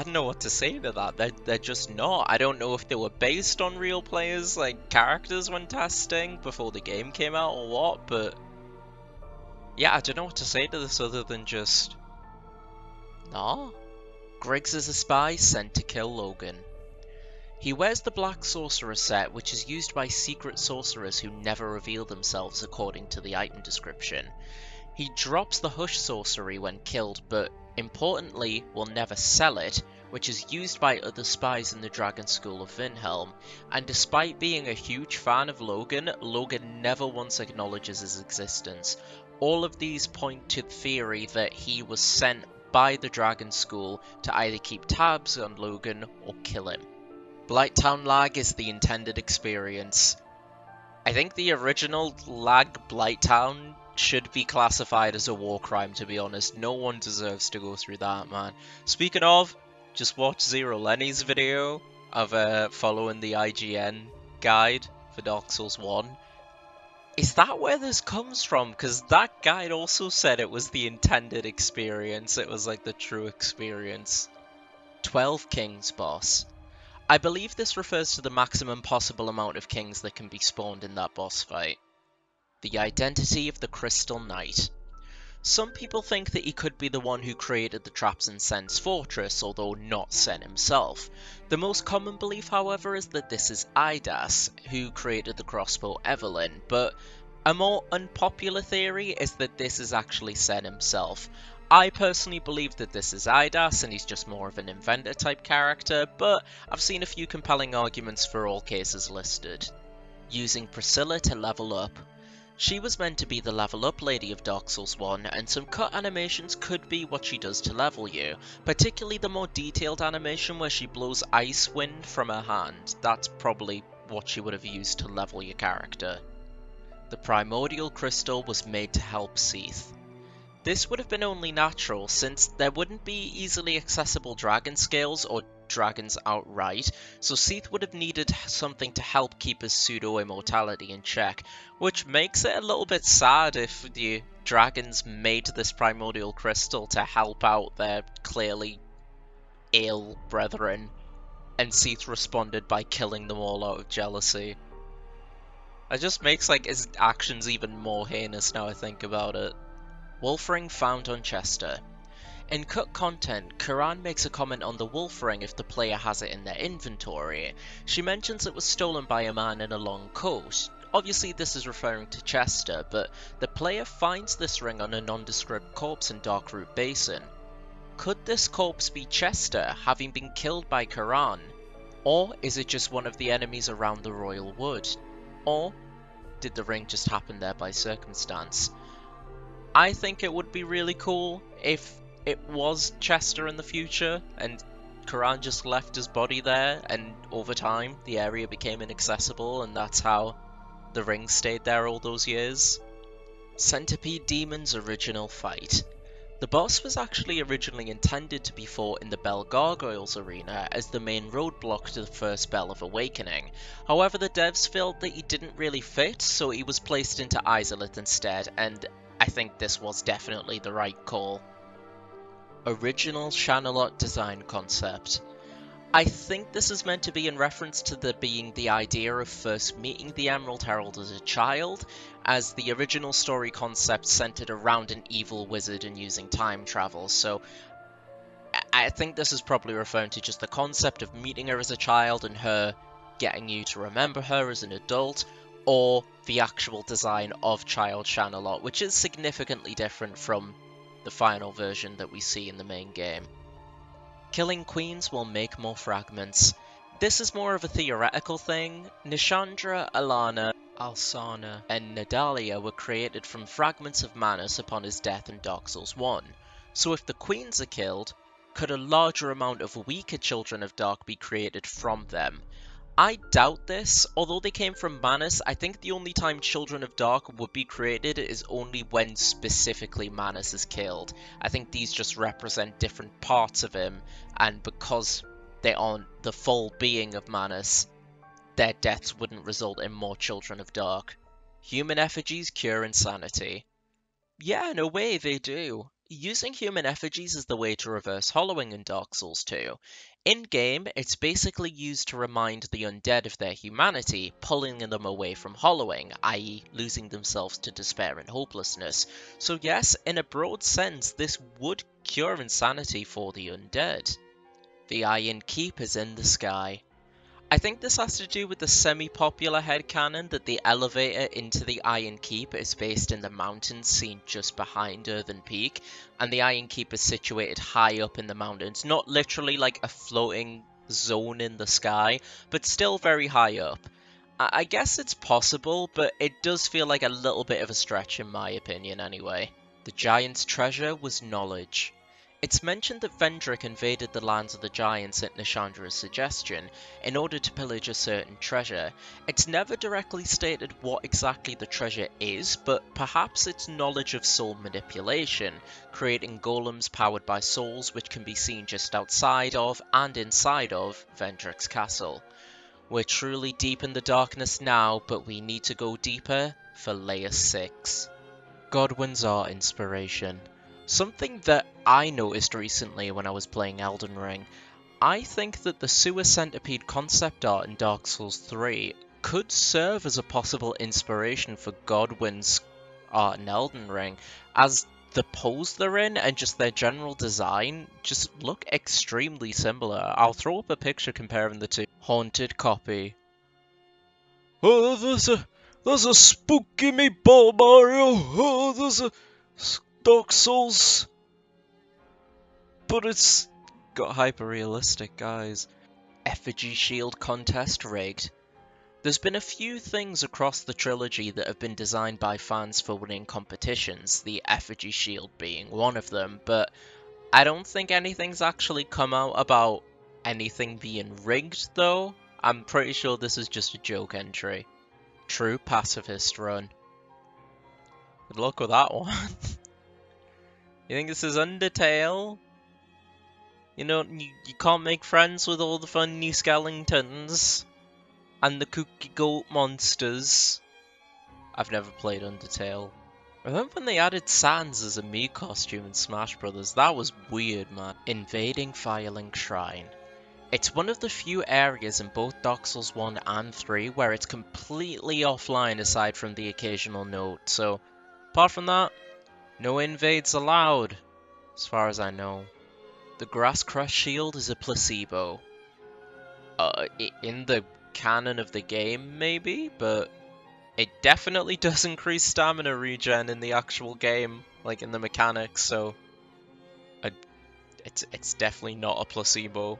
I don't know what to say to that. They're, they're just not. I don't know if they were based on real players, like characters when testing before the game came out or what, but yeah, I don't know what to say to this other than just nah. Griggs is a spy sent to kill Logan. He wears the Black Sorcerer set, which is used by secret sorcerers who never reveal themselves according to the item description. He drops the Hush sorcery when killed, but Importantly, will never sell it, which is used by other spies in the Dragon School of Vinheim, and despite being a huge fan of Logan, Logan never once acknowledges his existence. All of these point to the theory that he was sent by the Dragon School to either keep tabs on Logan or kill him. Blighttown lag is the intended experience. I think the original lag Blighttown should be classified as a war crime, to be honest. No one deserves to go through that, man. Speaking of, just watch Zero Lenny's video of uh, following the IGN guide for Dark Souls 1. Is that where this comes from? Because that guide also said it was the intended experience. It was like the true experience. 12 Kings boss. I believe this refers to the maximum possible amount of kings that can be spawned in that boss fight. The identity of the Crystal Knight. Some people think that he could be the one who created the traps in Sen's fortress, although not Sen himself. The most common belief, however, is that this is Idas, who created the crossbow Avelyn, but a more unpopular theory is that this is actually Sen himself. I personally believe that this is Idas and he's just more of an inventor type character, but I've seen a few compelling arguments for all cases listed. Using Priscilla to level up. She was meant to be the level up lady of Dark Souls 1, and some cut animations could be what she does to level you, particularly the more detailed animation where she blows ice wind from her hand. That's probably what she would have used to level your character. The Primordial Crystal was made to help Seath. This would have been only natural since there wouldn't be easily accessible dragon scales or dragons outright, so Seath would have needed something to help keep his pseudo-immortality in check, which makes it a little bit sad if the dragons made this primordial crystal to help out their clearly ill brethren, and Seath responded by killing them all out of jealousy. It just makes like his actions even more heinous now I think about it. Wolf Ring found on Chester. In cut content, Kuran makes a comment on the wolf ring if the player has it in their inventory. She mentions it was stolen by a man in a long coat. Obviously this is referring to Chester, but the player finds this ring on a nondescript corpse in Darkroot Basin. Could this corpse be Chester, having been killed by Kuran? Or is it just one of the enemies around the Royal Wood? Or did the ring just happen there by circumstance? I think it would be really cool if it was Chester in the future and Kuran just left his body there and over time the area became inaccessible and that's how the ring stayed there all those years. Centipede Demon's original fight. The boss was actually originally intended to be fought in the Bell Gargoyles arena as the main roadblock to the first Bell of Awakening. However, the devs felt that he didn't really fit, so he was placed into Izalith instead, and I think this was definitely the right call. Original Shanalotte design concept. I think this is meant to be in reference to the being the idea of first meeting the Emerald Herald as a child, as the original story concept centered around an evil wizard and using time travel, so I think this is probably referring to just the concept of meeting her as a child and her getting you to remember her as an adult, or the actual design of Child Shanalotte, which is significantly different from the final version that we see in the main game. Killing queens will make more fragments. This is more of a theoretical thing. Nashandra, Elana, Alsanna, and Nadalia were created from fragments of Manus upon his death in Dark Souls 1. So if the queens are killed, could a larger amount of weaker children of Dark be created from them? I doubt this. Although they came from Manus, I think the only time Children of Dark would be created is only when specifically Manus is killed. I think these just represent different parts of him, and because they aren't the full being of Manus, their deaths wouldn't result in more Children of Dark. Human effigies cure insanity. Yeah, in a way they do. Using human effigies is the way to reverse hollowing in Dark Souls 2. In-game, it's basically used to remind the undead of their humanity, pulling them away from hollowing, i.e. losing themselves to despair and hopelessness. So yes, in a broad sense, this would cure insanity for the undead. The Iron Keep is in the sky. I think this has to do with the semi-popular headcanon that the elevator into the Iron Keep is based in the mountains seen just behind Earthen Peak, and the Iron Keep is situated high up in the mountains, not literally like a floating zone in the sky, but still very high up. I, guess it's possible, but it does feel like a little bit of a stretch in my opinion anyway. The giant's treasure was knowledge. It's mentioned that Vendrick invaded the lands of the Giants at Nashandra's suggestion in order to pillage a certain treasure. It's never directly stated what exactly the treasure is, but perhaps it's knowledge of soul manipulation, creating golems powered by souls which can be seen just outside of and inside of Vendrick's castle. We're truly deep in the darkness now, but we need to go deeper for layer 6. Godwyn's art inspiration. Something that I noticed recently when I was playing Elden Ring, I think that the sewer centipede concept art in Dark Souls 3 could serve as a possible inspiration for Godwyn's art in Elden Ring, as the pose they're in and just their general design just look extremely similar. I'll throw up a picture comparing the two. Haunted copy. Oh, there's a there's a spooky meatball, Mario. Oh, there's a Dark Souls. But it's got hyper realistic guys. Effigy shield contest rigged. There's been a few things across the trilogy that have been designed by fans for winning competitions, the effigy shield being one of them, but I don't think anything's actually come out about anything being rigged though. I'm pretty sure this is just a joke entry. True pacifist run. Good luck with that one. you think this is Undertale? You know, you, you can't make friends with all the funny skeletons and the cookie goat monsters. I've never played Undertale. I remember when they added Sans as a Mii costume in Smash Brothers? That was weird, man. Invading Firelink Shrine. It's one of the few areas in both Dark Souls 1 and 3 where it's completely offline aside from the occasional note, so apart from that, no invades allowed, as far as I know. The Grass Crest Shield is a placebo. Uh, in the canon of the game, maybe, but it definitely does increase stamina regen in the actual game, like in the mechanics, so I, it's, it's definitely not a placebo.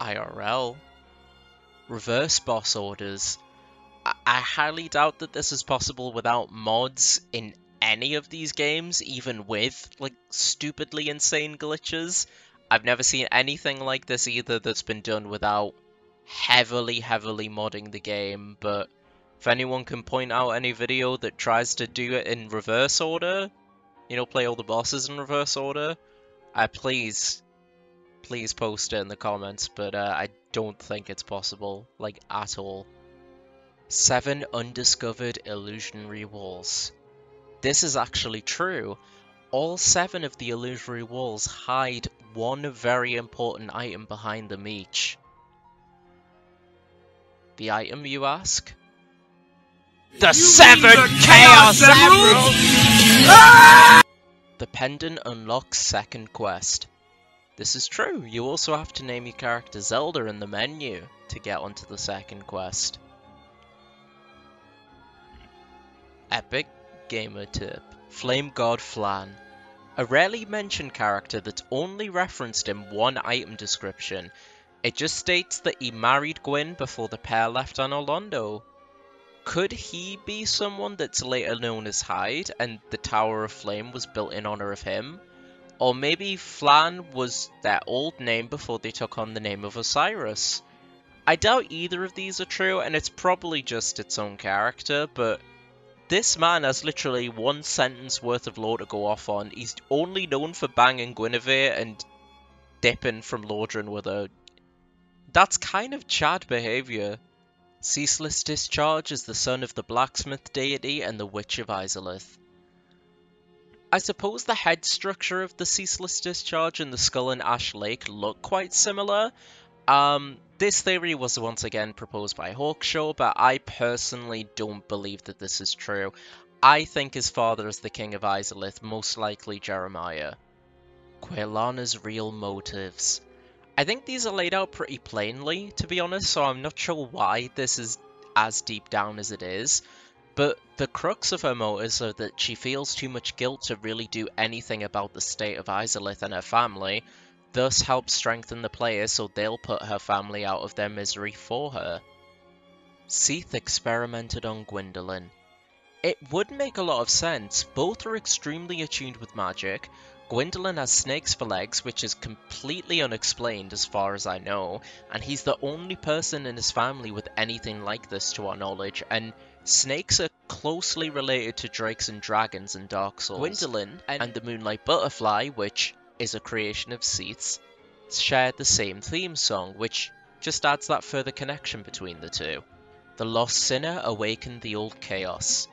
IRL. Reverse boss orders. I, I highly doubt that this is possible without mods in any of these games, even with, like, stupidly insane glitches. I've never seen anything like this either that's been done without heavily, heavily modding the game, but if anyone can point out any video that tries to do it in reverse order, you know, play all the bosses in reverse order, uh, please, please post it in the comments, but uh, I don't think it's possible, like, at all. 7 Undiscovered Illusionary Walls. This is actually true. All 7 of the illusory walls hide one very important item behind them each. The item, you ask? The Seven Chaos Emeralds! The pendant unlocks second quest. This is true, you also have to name your character Zelda in the menu to get onto the second quest. Epic Gamer Tip Flame God Flann. A rarely mentioned character that's only referenced in one item description. It just states that he married Gwyn before the pair left Anor Londo. Could he be someone that's later known as Heide and the Tower of Flame was built in honor of him? Or maybe Flann was their old name before they took on the name of Oceiros. I doubt either of these are true, and it's probably just its own character, but this man has literally one sentence worth of lore to go off on. He's only known for banging Gwynevere and dipping from Lordran with her. That's kind of Chad behaviour. Ceaseless Discharge is the son of the blacksmith deity and the Witch of Izalith. I suppose the head structure of the Ceaseless Discharge and the skull and Ash Lake look quite similar. Um, this theory was once again proposed by Hawkshaw, but I personally don't believe that this is true. I think his father is the king of Izalith, most likely Jeremiah. Quelana's real motives. I think these are laid out pretty plainly, to be honest, so I'm not sure why this is as deep down as it is. But the crux of her motives are that she feels too much guilt to really do anything about the state of Izalith and her family, thus help strengthen the player so they'll put her family out of their misery for her. Seath experimented on Gwyndolin. It would make a lot of sense, both are extremely attuned with magic, Gwyndolin has snakes for legs, which is completely unexplained as far as I know, and he's the only person in his family with anything like this to our knowledge, and snakes are closely related to drakes and dragons in Dark Souls. Gwyndolin and the Moonlight Butterfly, which is a creation of Seath's, shared the same theme song, which just adds that further connection between the two. The Lost Sinner awakened the old chaos.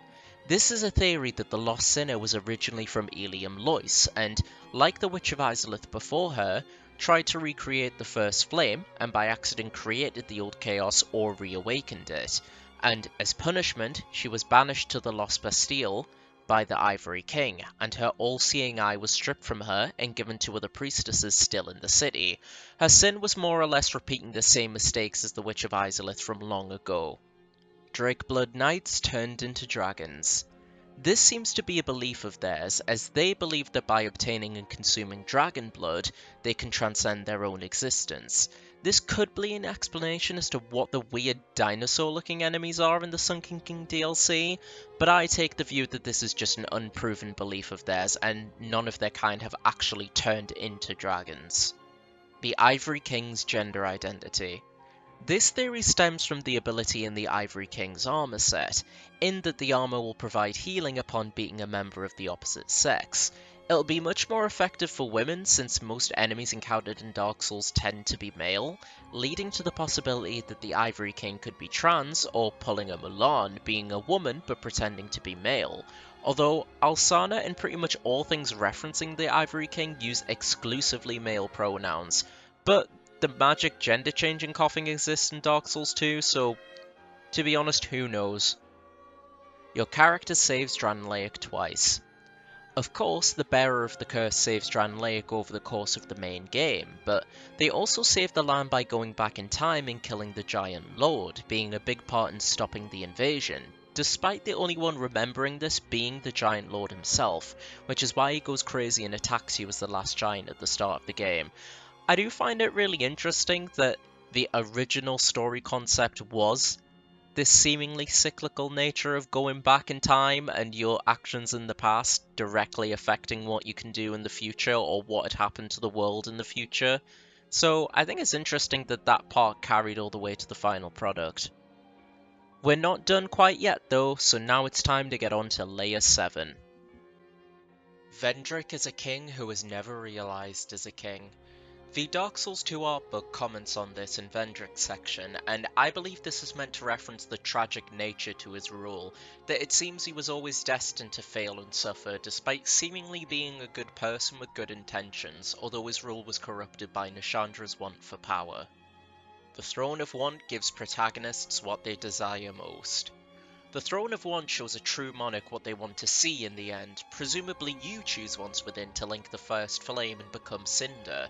This is a theory that the Lost Sinner was originally from Eleum Loyce, and, like the Witch of Izalith before her, tried to recreate the first flame, and by accident created the old chaos or reawakened it. And as punishment, she was banished to the Lost Bastille, by the Ivory King, and her all-seeing eye was stripped from her and given to other priestesses still in the city. Her sin was more or less repeating the same mistakes as the Witch of Izalith from long ago. Drakeblood Knights turned into dragons. This seems to be a belief of theirs, as they believe that by obtaining and consuming dragon blood, they can transcend their own existence. This could be an explanation as to what the weird dinosaur looking enemies are in the Sunken King DLC, but I take the view that this is just an unproven belief of theirs and none of their kind have actually turned into dragons. The Ivory King's gender identity. This theory stems from the ability in the Ivory King's armor set, in that the armor will provide healing upon beating a member of the opposite sex. It'll be much more effective for women since most enemies encountered in Dark Souls tend to be male, leading to the possibility that the Ivory King could be trans, or pulling a Mulan, being a woman but pretending to be male. Although Alsanna and pretty much all things referencing the Ivory King use exclusively male pronouns, but the magic gender changing coffin exists in Dark Souls 2, so to be honest, who knows? Your character saves Drangleic twice. Of course, the bearer of the curse saves Drangleic over the course of the main game, but they also save the land by going back in time and killing the Giant Lord, being a big part in stopping the invasion, despite the only one remembering this being the Giant Lord himself, which is why he goes crazy and attacks you as the last giant at the start of the game. I do find it really interesting that the original story concept was this seemingly cyclical nature of going back in time and your actions in the past directly affecting what you can do in the future or what had happened to the world in the future. So I think it's interesting that that part carried all the way to the final product. We're not done quite yet though, so now it's time to get on to layer 7. Vendrick is a king who was never realized as a king. The Dark Souls 2 art book comments on this in Vendrick's section, and I believe this is meant to reference the tragic nature to his rule, that it seems he was always destined to fail and suffer, despite seemingly being a good person with good intentions, although his rule was corrupted by Nashandra's want for power. The Throne of Want gives protagonists what they desire most. The Throne of Want shows a true monarch what they want to see in the end. Presumably you choose once within to link the first flame and become Cinder,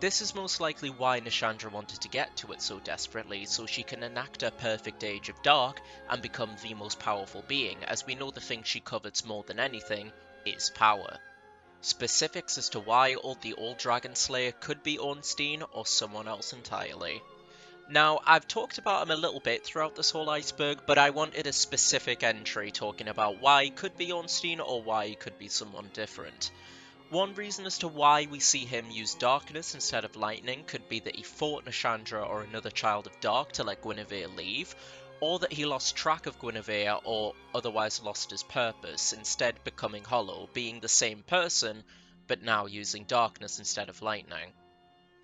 this is most likely why Nashandra wanted to get to it so desperately, so she can enact her perfect age of dark and become the most powerful being, as we know the thing she covets more than anything is power. Specifics as to why all the old Dragon Slayer could be Ornstein or someone else entirely. Now, I've talked about him a little bit throughout this whole iceberg, but I wanted a specific entry talking about why he could be Ornstein or why he could be someone different. One reason as to why we see him use darkness instead of lightning could be that he fought Nashandra or another child of dark to let Gwynevere leave, or that he lost track of Gwynevere or otherwise lost his purpose, instead becoming hollow, being the same person, but now using darkness instead of lightning.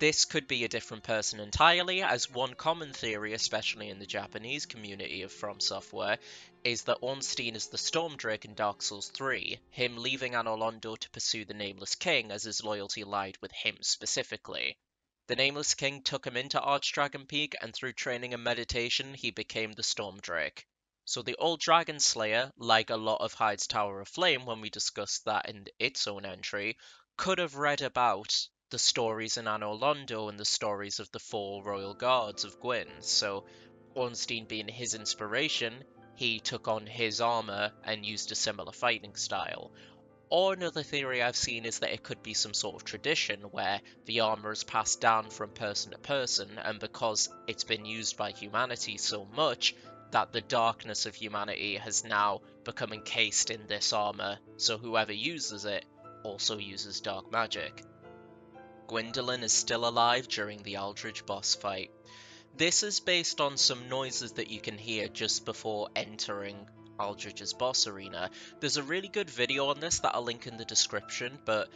This could be a different person entirely, as one common theory, especially in the Japanese community of From Software, is that Ornstein is the Stormdrake in Dark Souls 3, him leaving Anor Londo to pursue the Nameless King as his loyalty lied with him specifically. The Nameless King took him into Archdragon Peak, and through training and meditation, he became the Stormdrake. So the old Dragon Slayer, like a lot of Heide's Tower of Flame when we discussed that in its own entry, could have read about the stories in Anor Londo and the stories of the four royal guards of Gwyn. So, Ornstein being his inspiration, he took on his armor and used a similar fighting style. Or another theory I've seen is that it could be some sort of tradition where the armor is passed down from person to person, and because it's been used by humanity so much, that the darkness of humanity has now become encased in this armor, so whoever uses it also uses dark magic. Gwyndolin is still alive during the Aldrich boss fight. This is based on some noises that you can hear just before entering Aldrich's boss arena. There's a really good video on this that I'll link in the description, but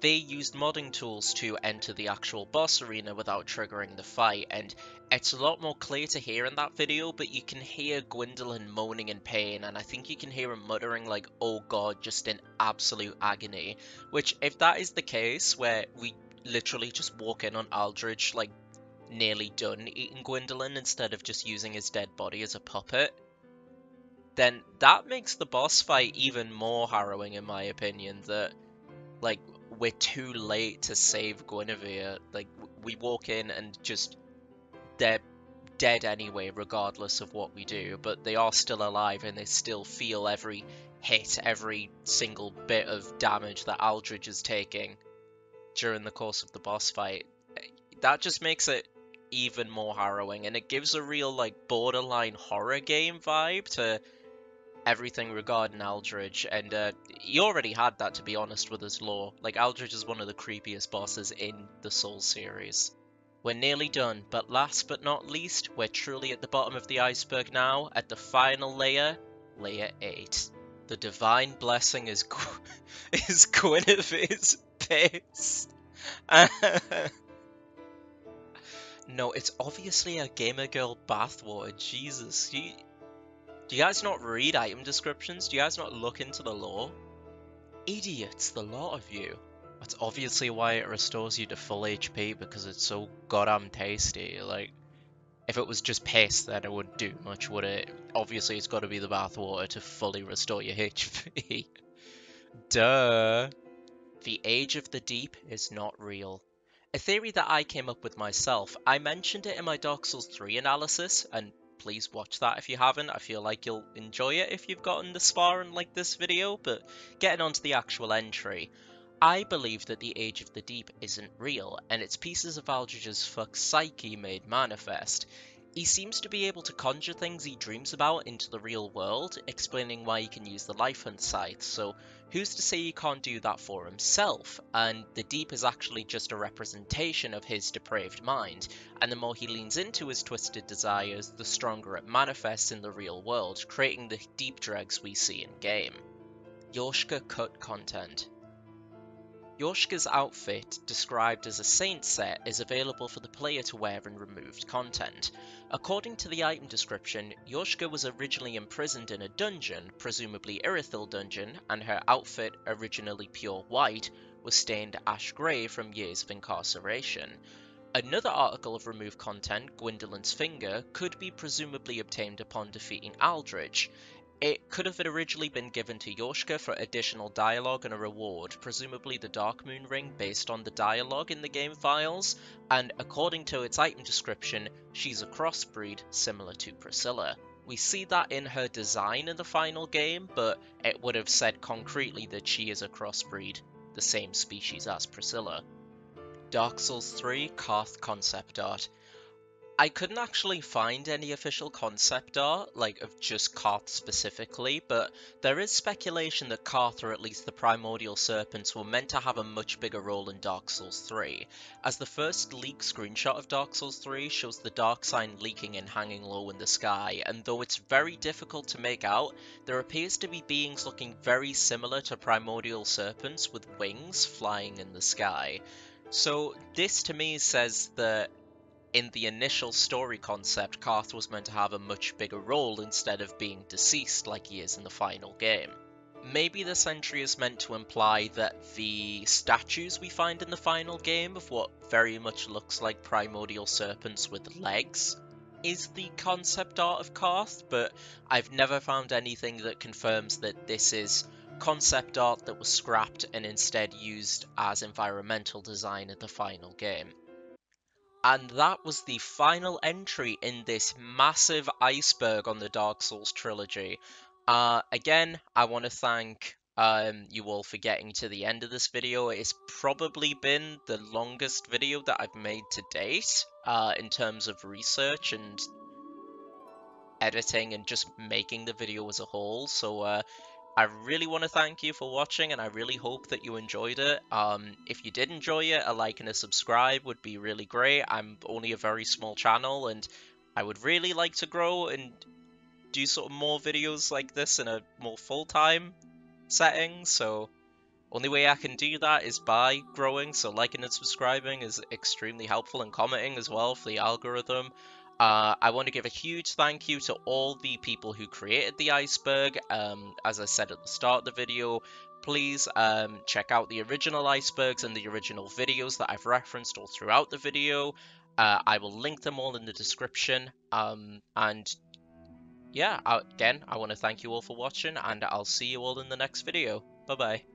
they used modding tools to enter the actual boss arena without triggering the fight, and it's a lot more clear to hear in that video, but you can hear Gwyndolin moaning in pain, and I think you can hear him muttering like, oh god, just in absolute agony. Which, if that is the case, where we literally just walk in on Aldrich, like, nearly done eating Gwyndolin instead of just using his dead body as a puppet, then that makes the boss fight even more harrowing, in my opinion. That, like, we're too late to save Gwynevere. Like, we walk in and just they're dead anyway, regardless of what we do, but they are still alive and they still feel every hit, every single bit of damage that Aldrich is taking during the course of the boss fight. That just makes it even more harrowing, and it gives a real like borderline horror game vibe to everything regarding Aldrich. And uh, he already had that, to be honest, with his lore. Like Aldrich is one of the creepiest bosses in the Soul series. We're nearly done, but last but not least, we're truly at the bottom of the iceberg now, at the final layer, layer 8. The divine blessing is Gu- is Gwynevere's no, it's obviously a gamer girl bathwater. Jesus, you, do you guys not read item descriptions? Do you guys not look into the lore? Idiots, the lot of you. That's obviously why it restores you to full HP because it's so goddamn tasty. Like, if it was just piss, then it wouldn't do much, would it? Obviously, it's got to be the bathwater to fully restore your HP. Duh. The Age of the Deep is not real. A theory that I came up with myself. I mentioned it in my Dark Souls 3 analysis, and please watch that if you haven't. I feel like you'll enjoy it if you've gotten this far in like this video, but getting on to the actual entry. I believe that the Age of the Deep isn't real, and it's pieces of Aldrich's fuck psyche made manifest. He seems to be able to conjure things he dreams about into the real world, explaining why he can use the Life Hunt scythe, so who's to say he can't do that for himself? And the Deep is actually just a representation of his depraved mind, and the more he leans into his twisted desires, the stronger it manifests in the real world, creating the deep dregs we see in game. Yorshka cut content. Yorshka's outfit, described as a saint set, is available for the player to wear in removed content. According to the item description, Yoshka was originally imprisoned in a dungeon, presumably Irithyll dungeon, and her outfit, originally pure white, was stained ash grey from years of incarceration. Another article of removed content, Gwyndolin's Finger, could be presumably obtained upon defeating Aldrich. It could have originally been given to Yorshka for additional dialogue and a reward, presumably the Dark Moon Ring based on the dialogue in the game files, and according to its item description, she's a crossbreed similar to Priscilla. We see that in her design in the final game, but it would have said concretely that she is a crossbreed, the same species as Priscilla. Dark Souls 3 Kaathe concept art. I couldn't actually find any official concept art, like of just Kaathe specifically, but there is speculation that Kaathe, or at least the primordial serpents, were meant to have a much bigger role in Dark Souls 3, as the first leaked screenshot of Dark Souls 3 shows the dark sign leaking and hanging low in the sky, and though it's very difficult to make out, there appears to be beings looking very similar to primordial serpents with wings flying in the sky. So this to me says that in the initial story concept, Kaathe was meant to have a much bigger role instead of being deceased like he is in the final game. Maybe this entry is meant to imply that the statues we find in the final game of what very much looks like primordial serpents with legs is the concept art of Kaathe, but I've never found anything that confirms that this is concept art that was scrapped and instead used as environmental design in the final game. And that was the final entry in this massive iceberg on the Dark Souls trilogy. Uh, again, I want to thank um, you all for getting to the end of this video. It's probably been the longest video that I've made to date uh, in terms of research and editing and just making the video as a whole. So uh, I really want to thank you for watching and I really hope that you enjoyed it. Um, if you did enjoy it, a like and a subscribe would be really great. I'm only a very small channel and I would really like to grow and do sort of more videos like this in a more full-time setting. So only way I can do that is by growing. So liking and subscribing is extremely helpful and commenting as well for the algorithm. Uh, I want to give a huge thank you to all the people who created the iceberg. Um, as I said at the start of the video, please um, check out the original icebergs and the original videos that I've referenced all throughout the video. Uh, I will link them all in the description. Um, and yeah, again, I want to thank you all for watching, and I'll see you all in the next video. Bye bye.